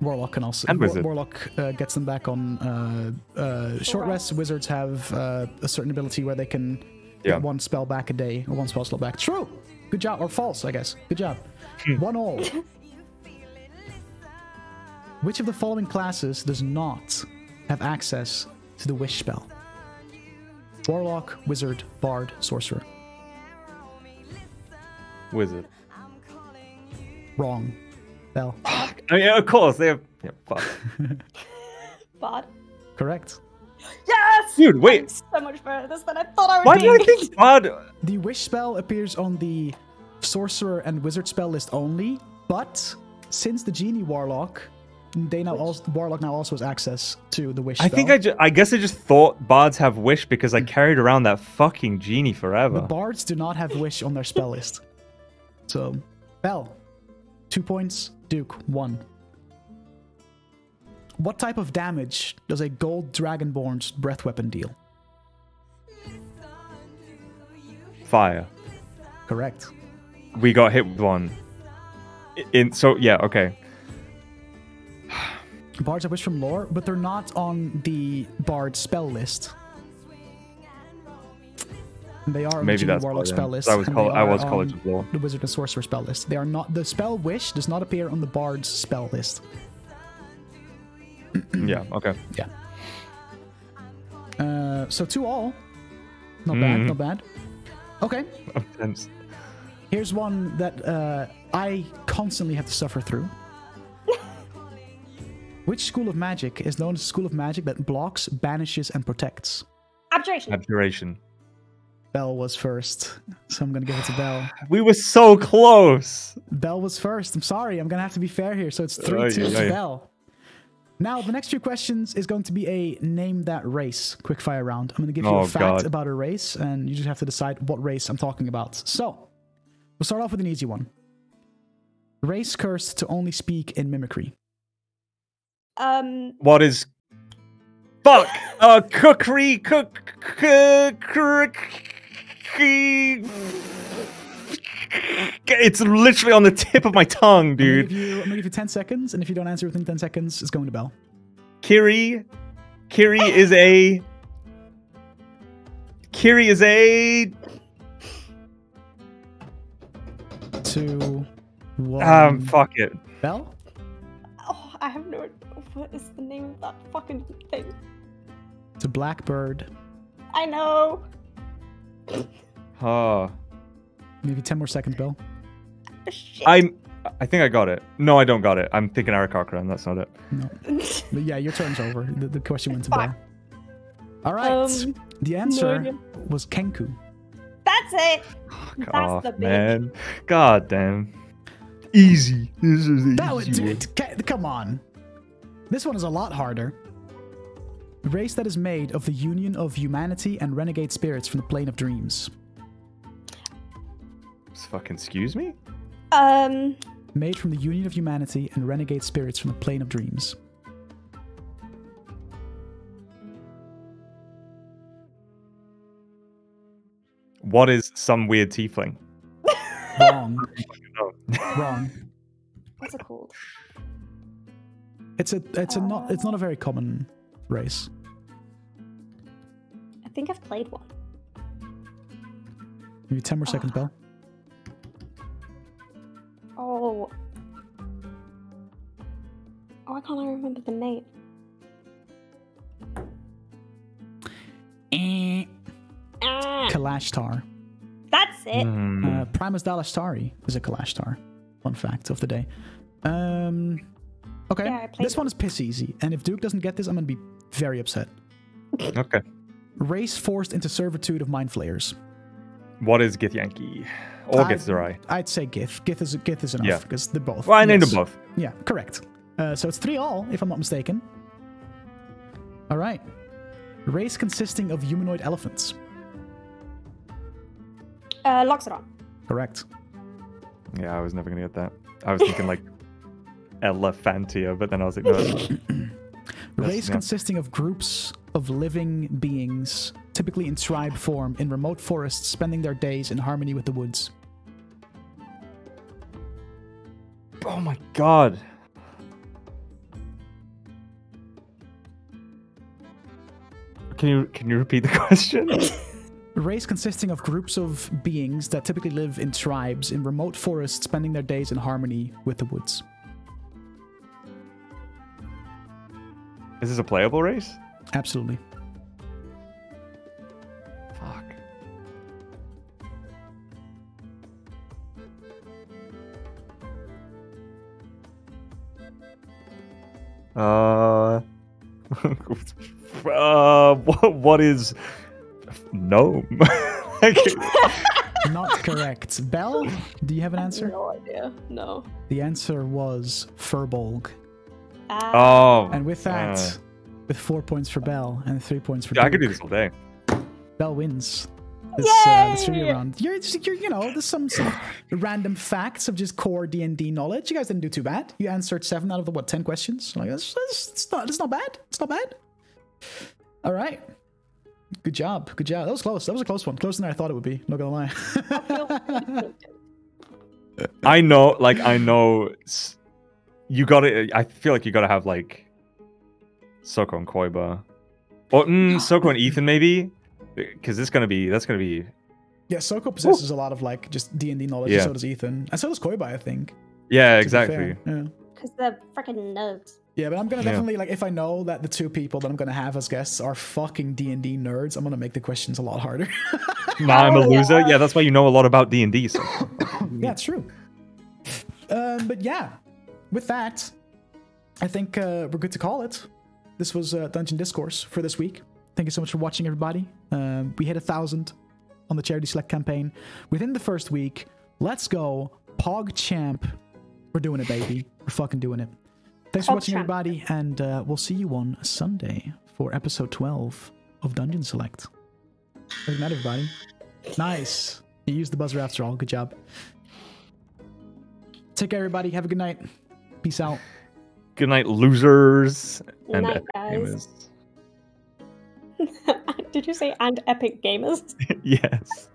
A: Warlock can also.
C: And
A: War-
C: wizard.
A: Warlock uh, gets them back on uh, uh, short rests. Wizards have uh, a certain ability where they can
C: Yeah.
A: get one spell back a day or one spell slot back. True. Good job. Or false, I guess. Good job.
C: Hmm.
A: one all. Which of the following classes does not have access to the wish spell? Warlock, wizard, bard, sorcerer.
C: Wizard.
A: Wrong. Bell.
C: I mean, oh, of course, they have. Yeah, fuck.
B: Bard.
A: Correct.
B: Yes!
C: Dude, wait.
B: I'm so much better at this than I thought I would
C: Why
B: be.
C: did I think Bard?
A: The wish spell appears on the sorcerer and wizard spell list only, but since the genie warlock, they now also warlock now also has access to the wish
C: I
A: spell.
C: think I, ju- I guess I just thought bards have wish because I mm. carried around that fucking genie
A: the
C: forever.
A: bards do not have wish on their spell list. So, Bell, two points. Duke, one. What type of damage does a gold dragonborn's breath weapon deal?
C: Fire.
A: Correct.
C: We got hit with one. In so yeah okay.
A: Bards have wish from lore, but they're not on the bard spell list. They are on
C: Maybe
A: the
C: that's
A: Warlock spell list.
C: I was col- I was College of Lore.
A: The Wizard and Sorcerer spell list. They are not. The spell Wish does not appear on the Bard's spell list.
C: Yeah okay.
A: Yeah. Uh, so two all. Not bad.
C: Mhm.
A: Not bad. Okay. Here's one that uh, I constantly have to suffer through. Which school of magic is known as a school of magic that blocks, banishes, and protects?
B: Abjuration.
C: Abjuration.
A: Bell was first, so I'm gonna give it to Bell.
C: We were so close.
A: Bell was first. I'm sorry. I'm gonna have to be fair here. So it's three
C: Aye,
A: two
C: aye,
A: to
C: aye.
A: Bell. Now the next few questions is going to be a name that race quick fire round. I'm gonna give you
C: Oh,
A: a fact
C: God.
A: about a race, and you just have to decide what race I'm talking about. So we'll start off with an easy one. Race cursed to only speak in mimicry.
B: Um,
C: What is? Fuck. Uh, cookery. Cook. Cookery. It's literally on the tip of my tongue,
A: I'm gonna,
C: dude.
A: you, I'm gonna give you 10 seconds, and if you don't answer within 10 seconds, it's going to Bell.
C: Kiri. Kiri is a. Kiri is a.
A: Two, one.
C: Um, fuck it.
A: Bell?
B: oh, I have no. What is the name of that fucking thing?
A: It's a blackbird.
B: I know.
C: Oh.
A: Maybe 10 more seconds, Bill.
B: Shit.
C: I'm. I think I got it. No, I don't got it. I'm thinking Aarakocra, that's not it.
A: No. But yeah, your turn's over. The, the question went to Bill. All right.
B: Um,
A: the
B: no
A: answer
B: idea.
A: was Kenku.
B: That's it.
C: Fuck
B: That's
C: off,
B: the bitch.
C: man. God damn. Easy. This is easy.
A: That was, dude, ca- come on. This one is a lot harder. A race that is made of the union of humanity and renegade spirits from the plane of dreams.
C: Fucking excuse me?
B: Um,
A: Made from the union of humanity and renegade spirits from the plane of dreams.
C: What is some weird tiefling?
A: Wrong. Wrong.
B: what's it called?
A: It's a it's a not it's not a very common race.
B: I think I've played one.
A: Maybe 10 more seconds, Bell.
B: Oh. Oh, I can't remember the name.
A: Eh.
B: Ah,
A: Kalashtar.
B: that's it.
C: Hmm.
A: Uh, Primus Dalashtari is a Kalashtar. Fun fact of the day. Um, okay,
B: Yeah, I played
A: this one is piss easy, and if Duke doesn't get this, I'm gonna be very upset.
C: okay.
A: Race forced into servitude of mind flayers.
C: What is Gith Githyanki? Or
A: I-
C: Githzerai?
A: I'd say Gith. Gith is Gith is enough
C: Yeah.
A: because they're both.
C: Well, I named
A: Yes.
C: them both.
A: Yeah, correct. Uh, so it's three all, if I'm not mistaken. All right. Race consisting of humanoid elephants.
B: Uh, Loxodon.
A: Correct.
C: Yeah, I was never gonna get that. I was thinking like Elephantia, but then I was like, no.
A: Race
C: yeah.
A: consisting of groups of living beings, typically in tribe form, in remote forests, spending their days in harmony with the woods.
C: oh my god. Can you can you repeat the question?
A: Race consisting of groups of beings that typically live in tribes in remote forests, spending their days in harmony with the woods.
C: Is this a playable race?
A: Absolutely.
C: Fuck. Uh, uh, what, what is gnome? like,
A: Not correct. Bell, do you have an answer?
B: No idea. No.
A: The answer was Firbolg.
B: Ah,
C: oh,
A: And with that,
C: uh,
A: with four points for Bell and three points for
C: yeah, I could do this all day.
A: Bell wins this, uh, this trivia round. You're, you're, you know, there's some, some random facts of just core D and D knowledge. You guys didn't do too bad. You answered seven out of the what ten questions. Like that's, that's, it's not, it's not bad. It's not bad. All right. Good job. Good job. That was close. That was a close one. Closer than I thought it would be. Not gonna lie.
C: I know, like, I know. S- You gotta. I feel like you gotta have like Soko and Koiba, or mm, Soko and Ethan maybe, because it's gonna be. That's gonna be.
A: yeah, Soko possesses a lot of like just D and D knowledge. and
C: Yeah.
A: So does Ethan, and so does Koiba. I think.
C: Yeah, exactly.
A: Yeah.
B: because they're freaking nerds.
A: Yeah, but I'm gonna
C: Yeah.
A: definitely like if I know that the two people that I'm gonna have as guests are fucking D and D nerds, I'm gonna make the questions a lot harder.
C: Nah, I'm a loser.
B: yeah.
C: Yeah, that's why you know a lot about D and D. So.
A: yeah, it's true. Um, but yeah, with that, I think uh, we're good to call it. This was uh, Dungeon Discourse for this week. Thank you so much for watching, everybody. Um, we hit a thousand on the charity select campaign within the first week. Let's go, Pog Champ. We're doing it, baby. We're fucking doing it. Thanks for
B: Pog
A: watching,
B: Champ.
A: everybody, and uh, we'll see you on Sunday for episode 12 of Dungeon Select. Good night, everybody. Nice. You used the buzzer after all. Good job. Take care, everybody. Have a good night. Peace out.
C: Good night, losers and
B: Night,
C: epic
B: guys.
C: gamers.
B: Did you say and epic gamers?
C: yes.